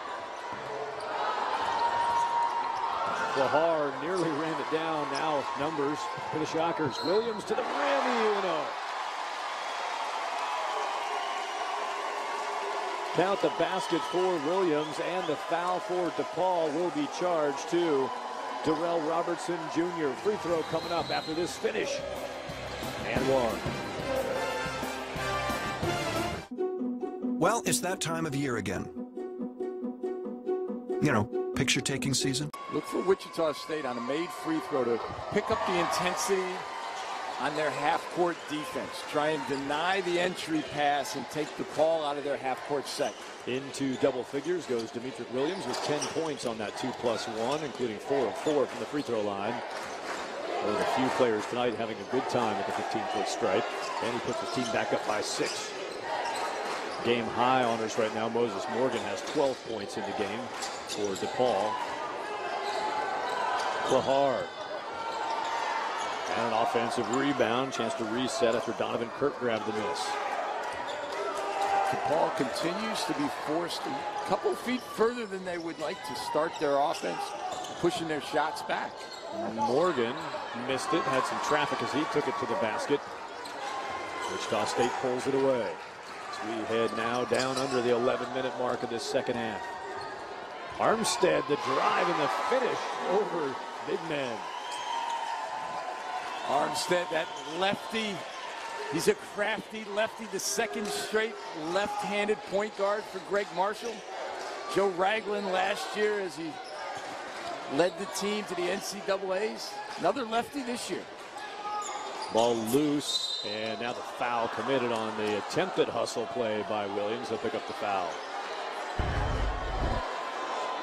A: Clahar nearly ran it down. Now numbers for the Shockers. Williams to the rim, Uno. Count the basket for Williams and the foul for DePaul will be charged to Darrell Robertson Jr. Free throw coming up after this finish. And one.
C: Well, it's that time of year again. You know, picture taking season?
B: Look for Wichita State on a made free throw to pick up the intensity on their half-court defense. Try and deny the entry pass and take the ball out of their half-court set.
A: Into double figures goes Demetric Williams with 10 points on that 2 plus 1, including 4 of 4 from the free throw line. Of the few players tonight having a good time at the 15-foot stripe. And he puts his team back up by 6 game high honors right now. Moses Morgan has 12 points in the game for DePaul. Clahar. And an offensive rebound. Chance to reset after Donnavan Kirk grabbed the miss.
B: DePaul continues to be forced a couple feet further than they would like to start their offense, pushing their shots back.
A: Morgan missed it, had some traffic as he took it to the basket. Wichita State pulls it away. We head now down under the 11 minute mark of this second half. Armstead, the drive and the finish over big man.
B: Armstead, that lefty. He's a crafty lefty, the second straight left-handed point guard for Gregg Marshall. Joe Ragland last year as he led the team to the NCAAs. Another lefty this year.
A: Ball loose, and now the foul committed on the attempted hustle play by Williams. He'll pick up the foul.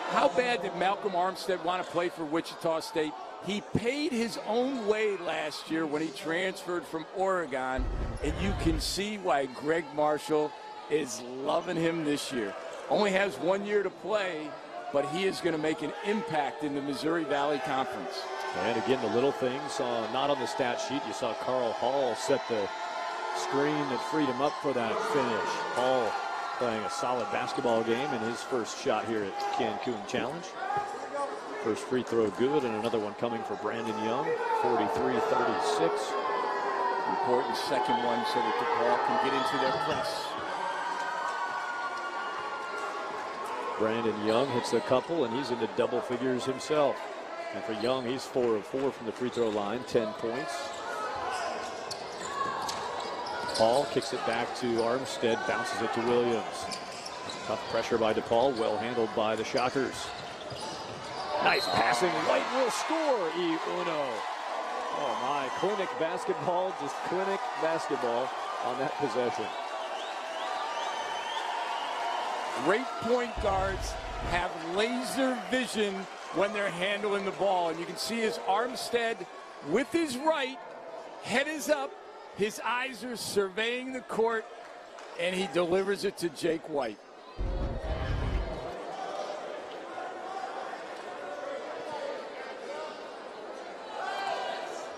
B: How bad did Malcolm Armstead want to play for Wichita State? He paid his own way last year when he transferred from Oregon, and you can see why Gregg Marshall is loving him this year. Only has one year to play, but he is going to make an impact in the Missouri Valley Conference.
A: And again, the little things, uh, not on the stat sheet. You saw Carl Hall set the screen that freed him up for that finish. Hall playing a solid basketball game in his first shot here at Cancun Challenge. First free throw good and another one coming for Brandon Young, 43-36.
B: Important second one so that the DePaul can get into their press.
A: Brandon Young hits a couple, and he's into double figures himself. And for Young, he's four of four from the free throw line, 10 points. Paul kicks it back to Armstead, bounces it to Williams. Tough pressure by DePaul, well handled by the Shockers. Nice passing, White will score, E Uno. Oh. oh my, clinic basketball, just clinic basketball on that possession.
B: Great point guards have laser vision when they're handling the ball. And you can see his Armstead with his right, head is up, his eyes are surveying the court, and he delivers it to Jake White.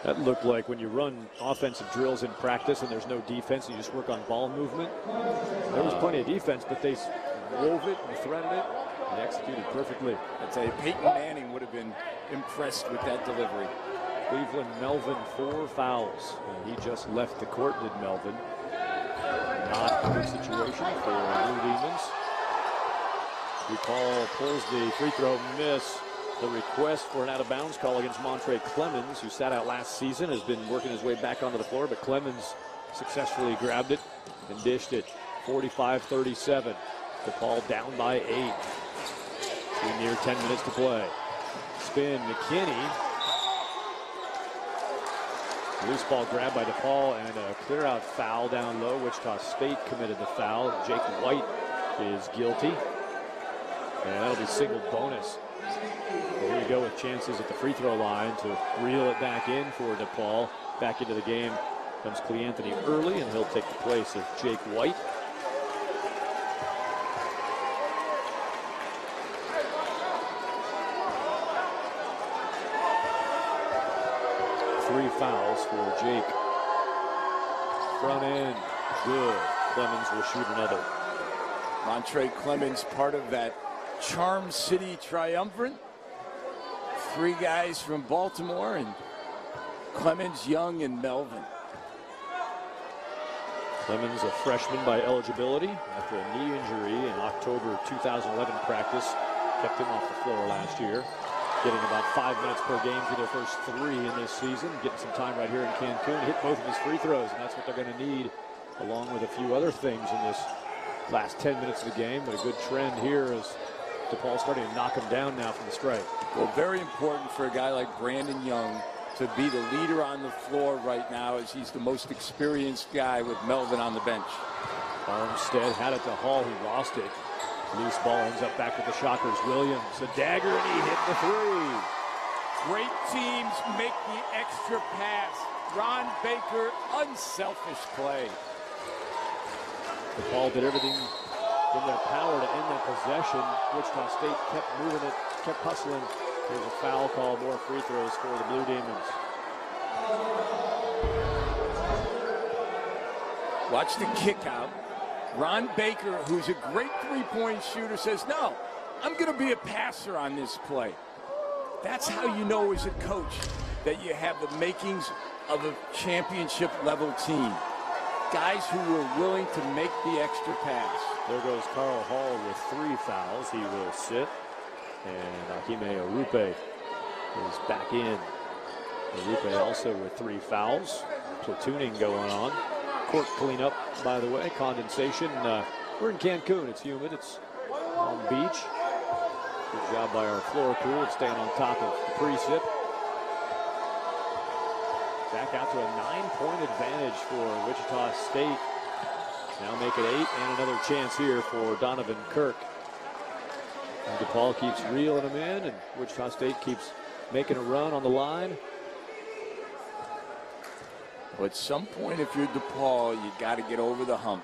A: That looked like when you run offensive drills in practice and there's no defense and you just work on ball movement. There was plenty of defense, but they wove it and threaded it and executed perfectly.
B: I'd say Peyton Manning would have been impressed with that delivery.
A: Cleveland Melvin four fouls. And he just left the court, did Melvin. Not a good situation for Blue Demons. DePaul pulls the free throw miss. The request for an out-of-bounds call against Montray Clemons, who sat out last season, has been working his way back onto the floor, but Clemons successfully grabbed it and dished it. 45-37. DePaul down by eight. We near 10 minutes to play. Spin, McKinney. Loose ball grabbed by DePaul and a clear out foul down low. Wichita State committed the foul. Jake White is guilty. And that'll be single bonus here you go with chances at the free throw line to reel it back in for DePaul. Back into the game comes Cleanthony Early, and he'll take the place of Jake White. Fouls for Jake. Front end, good. Clemons will shoot another.
B: Montray Clemons, part of that Charm City triumvirate. Three guys from Baltimore and Clemons, Young, and Melvin.
A: Clemons, a freshman by eligibility after a knee injury in October 2011 practice. Kept him off the floor last year. Getting about five minutes per game for their first three in this season. Getting some time right here in Cancun. Hit both of his free throws, and that's what they're going to need, along with a few other things in this last 10 minutes of the game. But a good trend here is DePaul starting to knock him down now from the strike.
B: Well, very important for a guy like Brandon Young to be the leader on the floor right now as he's the most experienced guy with Melvin on the bench.
A: Armstead had it to Hall. He lost it. Loose ball ends up back with the Shockers. Williams, a dagger, and he hit the three.
B: Great teams make the extra pass. Ron Baker, unselfish play.
A: DePaul did everything in their power to end that possession. Wichita State kept moving it, kept hustling. There's a foul call, more free throws for the Blue Demons.
B: Watch the kick out. Ron Baker, who's a great three-point shooter, says, no, I'm going to be a passer on this play. That's how you know as a coach that you have the makings of a championship level team. Guys who were willing to make the extra pass.
A: There goes Carl Hall with three fouls. He will sit. And Ehimen Orukpe is back in. Orukpe also with three fouls. Platooning going on. Court cleanup, by the way. Condensation. Uh, we're in Cancun. It's humid. It's on beach. Good job by our floor crew staying on top of the precip. Back out to a nine-point advantage for Wichita State. Now make it eight and another chance here for Donnavan Kirk. And DePaul keeps reeling them in and Wichita State keeps making a run on the line.
B: Well, at some point, if you're DePaul, you got to get over the hump.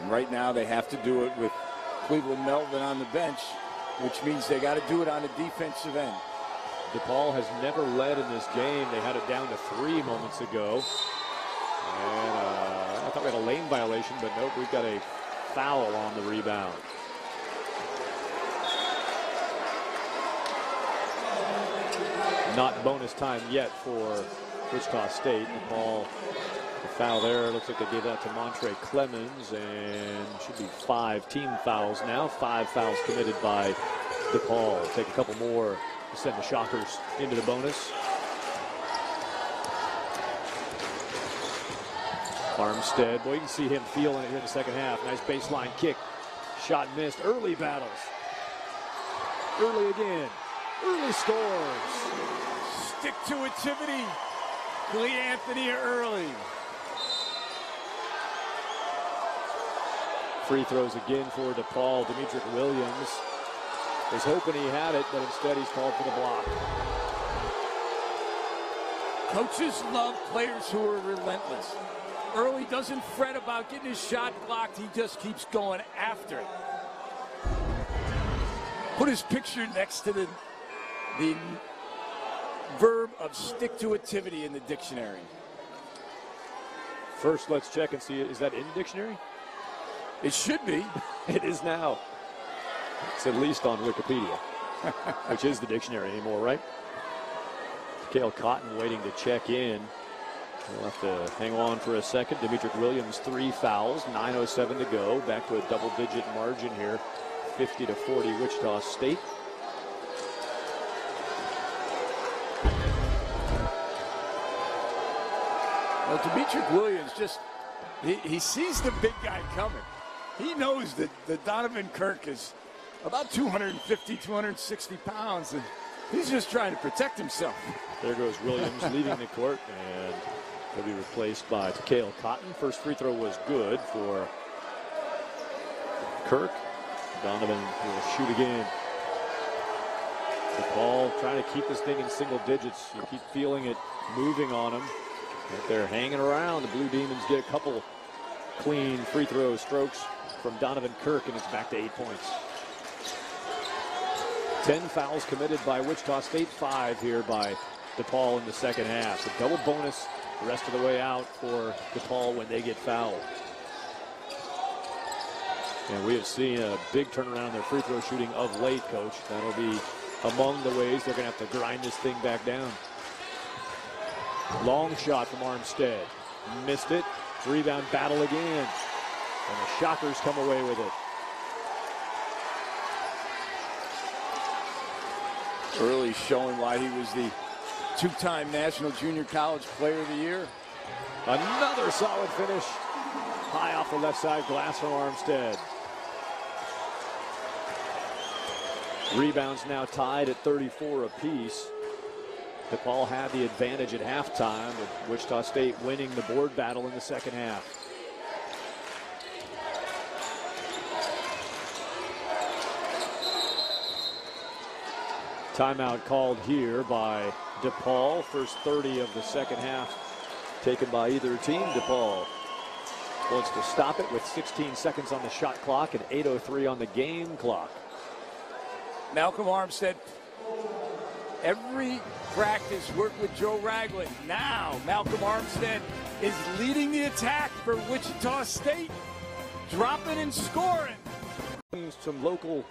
B: And right now, they have to do it with Cleveland Melvin on the bench, which means they got to do it on the defensive end.
A: DePaul has never led in this game. They had it down to three moments ago. And uh, I thought we had a lane violation, but nope, we've got a foul on the rebound. Not bonus time yet for Wichita State. The The foul there looks like they gave that to Montray Clemons and should be five team fouls now. Five fouls committed by DePaul. Take a couple more to send the Shockers into the bonus. Armstead, boy, you can see him feeling it here in the second half. Nice baseline kick. Shot missed. Early battles. Early again. Early scores.
B: Stick to activity. Cleanthony Early.
A: Free throws again for DePaul. Demetric Williams was hoping he had it, but instead he's called for the block.
B: Coaches love players who are relentless. Early doesn't fret about getting his shot blocked. He just keeps going after it. Put his picture next to the, the verb of stick to activity in the dictionary.
A: First, let's check and see, is that in the dictionary?
B: It should be.
A: it is now. It's at least on Wikipedia, which is the dictionary anymore, right? Kale Cotton waiting to check in. We'll have to hang on for a second. Demetric Williams, three fouls, 9.07 to go. Back to a double digit margin here, 50 to 40, Wichita State.
B: Well, Williams just, he, he sees the big guy coming. He knows that, that Donnavan Kirk is about 250, 260 pounds, and he's just trying to protect himself.
A: There goes Williams leaving the court, and he'll be replaced by Kale Cotton. First free throw was good for Kirk. Donnavan will shoot again. The ball trying to keep this thing in single digits. You keep feeling it moving on them. They're hanging around, the Blue Demons get a couple clean free throw strokes from Donnavan Kirk, and it's back to eight points. 10 fouls committed by Wichita State, five here by DePaul in the second half. A double bonus the rest of the way out for DePaul when they get fouled. And we have seen a big turnaround in their free throw shooting of late, Coach. That'll be among the ways they're going to have to grind this thing back down. Long shot from Armstead. Missed it. Rebound battle again. And the Shockers come away with it.
B: Early showing why he was the two-time National Junior College Player of the Year.
A: Another solid finish. High off the left side glass from Armstead. Rebounds now tied at 34 apiece. DePaul had the advantage at halftime with Wichita State winning the board battle in the second half. Timeout called here by DePaul. First 30 of the second half taken by either team. DePaul wants to stop it with 16 seconds on the shot clock and 8.03 on the game clock.
B: Malcolm Armstead, every practice worked with Joe Ragland. Now, Malcolm Armstead is leading the attack for Wichita State, dropping and scoring.
A: Some local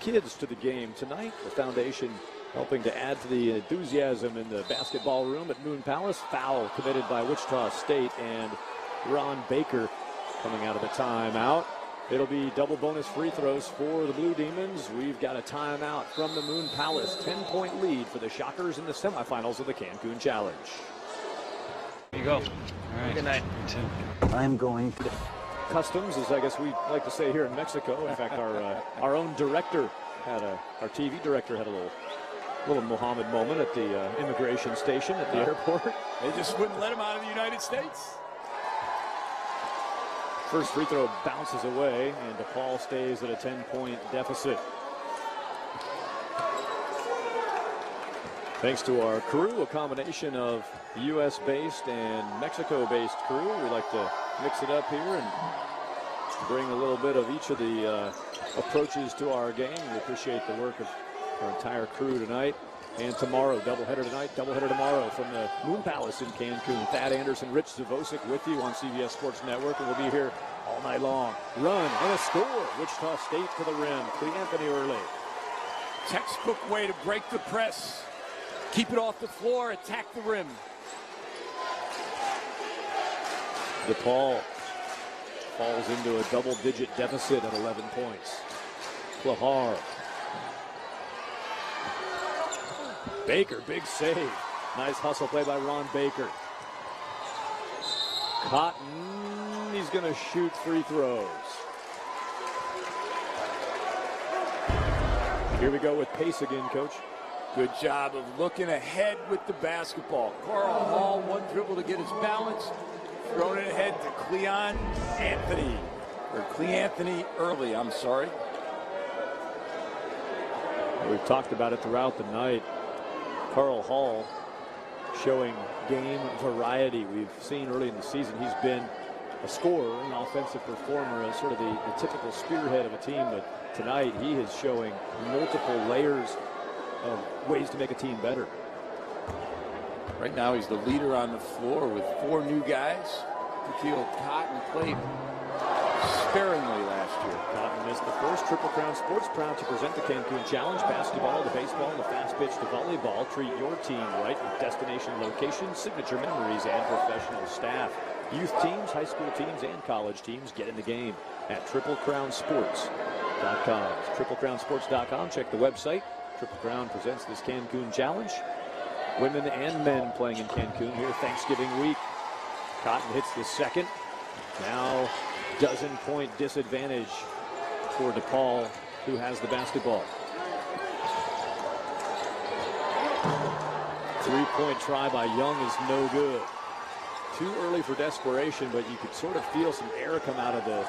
A: kids to the game tonight. The foundation helping to add to the enthusiasm in the basketball room at Moon Palace. Foul committed by Wichita State and Ron Baker coming out of the timeout. It'll be double bonus free throws for the Blue Demons. We've got a timeout from the Moon Palace. 10 point lead for the Shockers in the semifinals of the Cancun Challenge.
D: Here you go. All right.
E: Good night.
D: I'm going to.
A: Customs, as I guess we like to say here in Mexico. In fact, our uh, our own director had a, our TV director had a little little Muhammad moment at the uh, immigration station at the airport.
B: They just wouldn't let him out of the United States.
A: First free throw bounces away, and DePaul stays at a 10-point deficit. Thanks to our crew, a combination of U.S.-based and Mexico-based crew. We like to mix it up here and bring a little bit of each of the uh, approaches to our game. We appreciate the work of our entire crew tonight. And tomorrow, doubleheader tonight, doubleheader tomorrow from the Moon Palace in Cancun. Thad Anderson, Rich Zvosik with you on CBS Sports Network, and we'll be here all night long. Run and a score. Wichita State to the rim. Cleanthony Early.
B: Textbook way to break the press. Keep it off the floor, attack the rim.
A: DePaul falls into a double-digit deficit at 11 points. Clahar. Baker, big save. Nice hustle play by Ron Baker. Cotton, he's going to shoot free throws. Here we go with pace again, coach.
B: Good job of looking ahead with the basketball. Carl Hall, one dribble to get his balance. Throwing it ahead to Cleon Anthony. Or Cleanthony Early, I'm sorry.
A: We've talked about it throughout the night. Carl Hall showing game variety. We've seen early in the season he's been a scorer, an offensive performer, as sort of the, the typical spearhead of a team. But tonight he is showing multiple layers of ways to make a team better.
B: Right now he's the leader on the floor with four new guys. Tekele Cotton played sparingly last year.
A: Cotton missed the first Triple Crown Sports proud to present the Cancun Challenge. Basketball, the baseball, the fast pitch to volleyball. Treat your team right with destination location, signature memories, and professional staff. Youth teams, high school teams, and college teams get in the game at TripleCrownSports.com. TripleCrownSports.com. Check the website. Triple Crown presents this Cancun Challenge. Women and men playing in Cancun here Thanksgiving week. Cotton hits the second. Now dozen point disadvantage for DePaul, who has the basketball. Three point try by Young is no good. Too early for desperation, but you could sort of feel some air come out of the,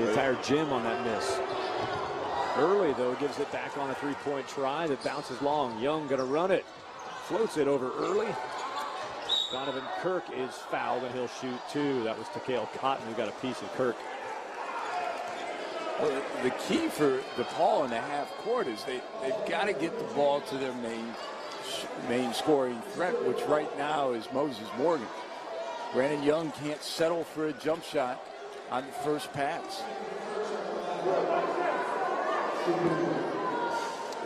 A: the entire gym on that miss. Early, though, gives it back on a three-point try that bounces long. Young going to run it. Floats it over early. Donnavan Kirk is fouled, and he'll shoot two. That was Tekele Cotton who got a piece of Kirk.
B: Well, the key for DePaul in the half court is they, they've got to get the ball to their main main scoring threat, which right now is Moses Morgan. Brandon Young can't settle for a jump shot on the first pass.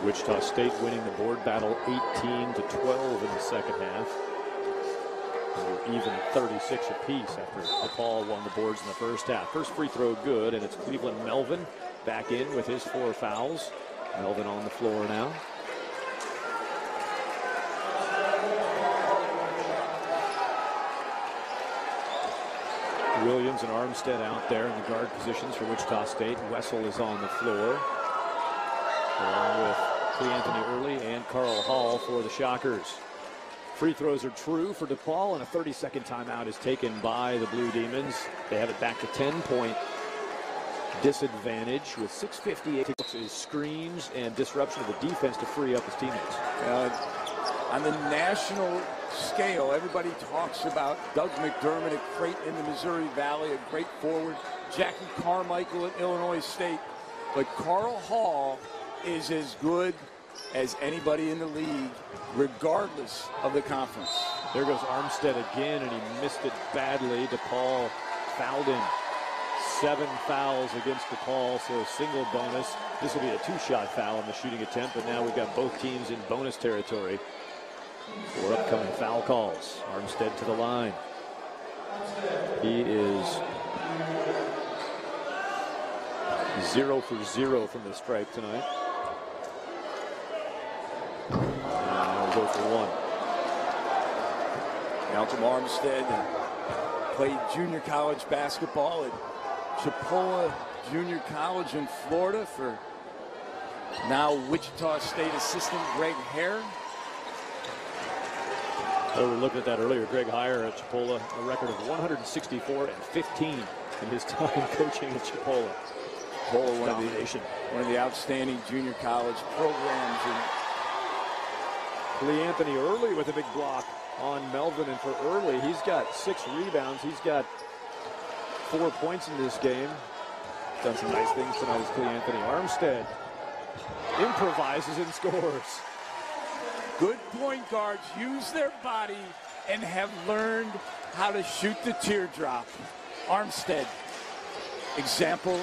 A: Wichita State winning the board battle 18 to 12 in the second half. Even 36 apiece after DePaul won the boards in the first half. First free throw good, and it's Cleveland Melvin back in with his four fouls. Melvin on the floor now. Williams and Armstead out there in the guard positions for Wichita State. Wessel is on the floor along with Cleanthony Early and Carl Hall for the Shockers. Free throws are true for DePaul, and a 30-second timeout is taken by the Blue Demons. They have it back to 10-point disadvantage with 6.58 is screens and disruption of the defense to free up his teammates.
B: Uh, on the national scale, everybody talks about Doug McDermott at Creighton in the Missouri Valley, a great forward, Jackie Carmichael at Illinois State. But Carl Hall is as good as anybody in the league, regardless of the conference.
A: There goes Armstead again, and he missed it badly. DePaul fouled him. Seven fouls against DePaul, so single bonus. This will be a two-shot foul in the shooting attempt, but now we've got both teams in bonus territory for upcoming foul calls. Armstead to the line. He is zero for zero from the stripe tonight. And go for one.
B: Malcolm Armstead played junior college basketball at Chipola Junior College in Florida for now Wichita State assistant Greg Heiar.
A: Oh, we looking at that earlier. Greg Heiar at Chipola, a record of 164 and 15 in his time coaching at Chipola.
B: Chipola, one of, the, one of the outstanding junior college programs.
A: And Cleanthony Early with a big block on Melvin, and for early, he's got six rebounds. He's got four points in this game. Done some nice things tonight as Lee Anthony Armstead improvises and scores.
B: Good point guards use their body and have learned how to shoot the teardrop. Armstead, example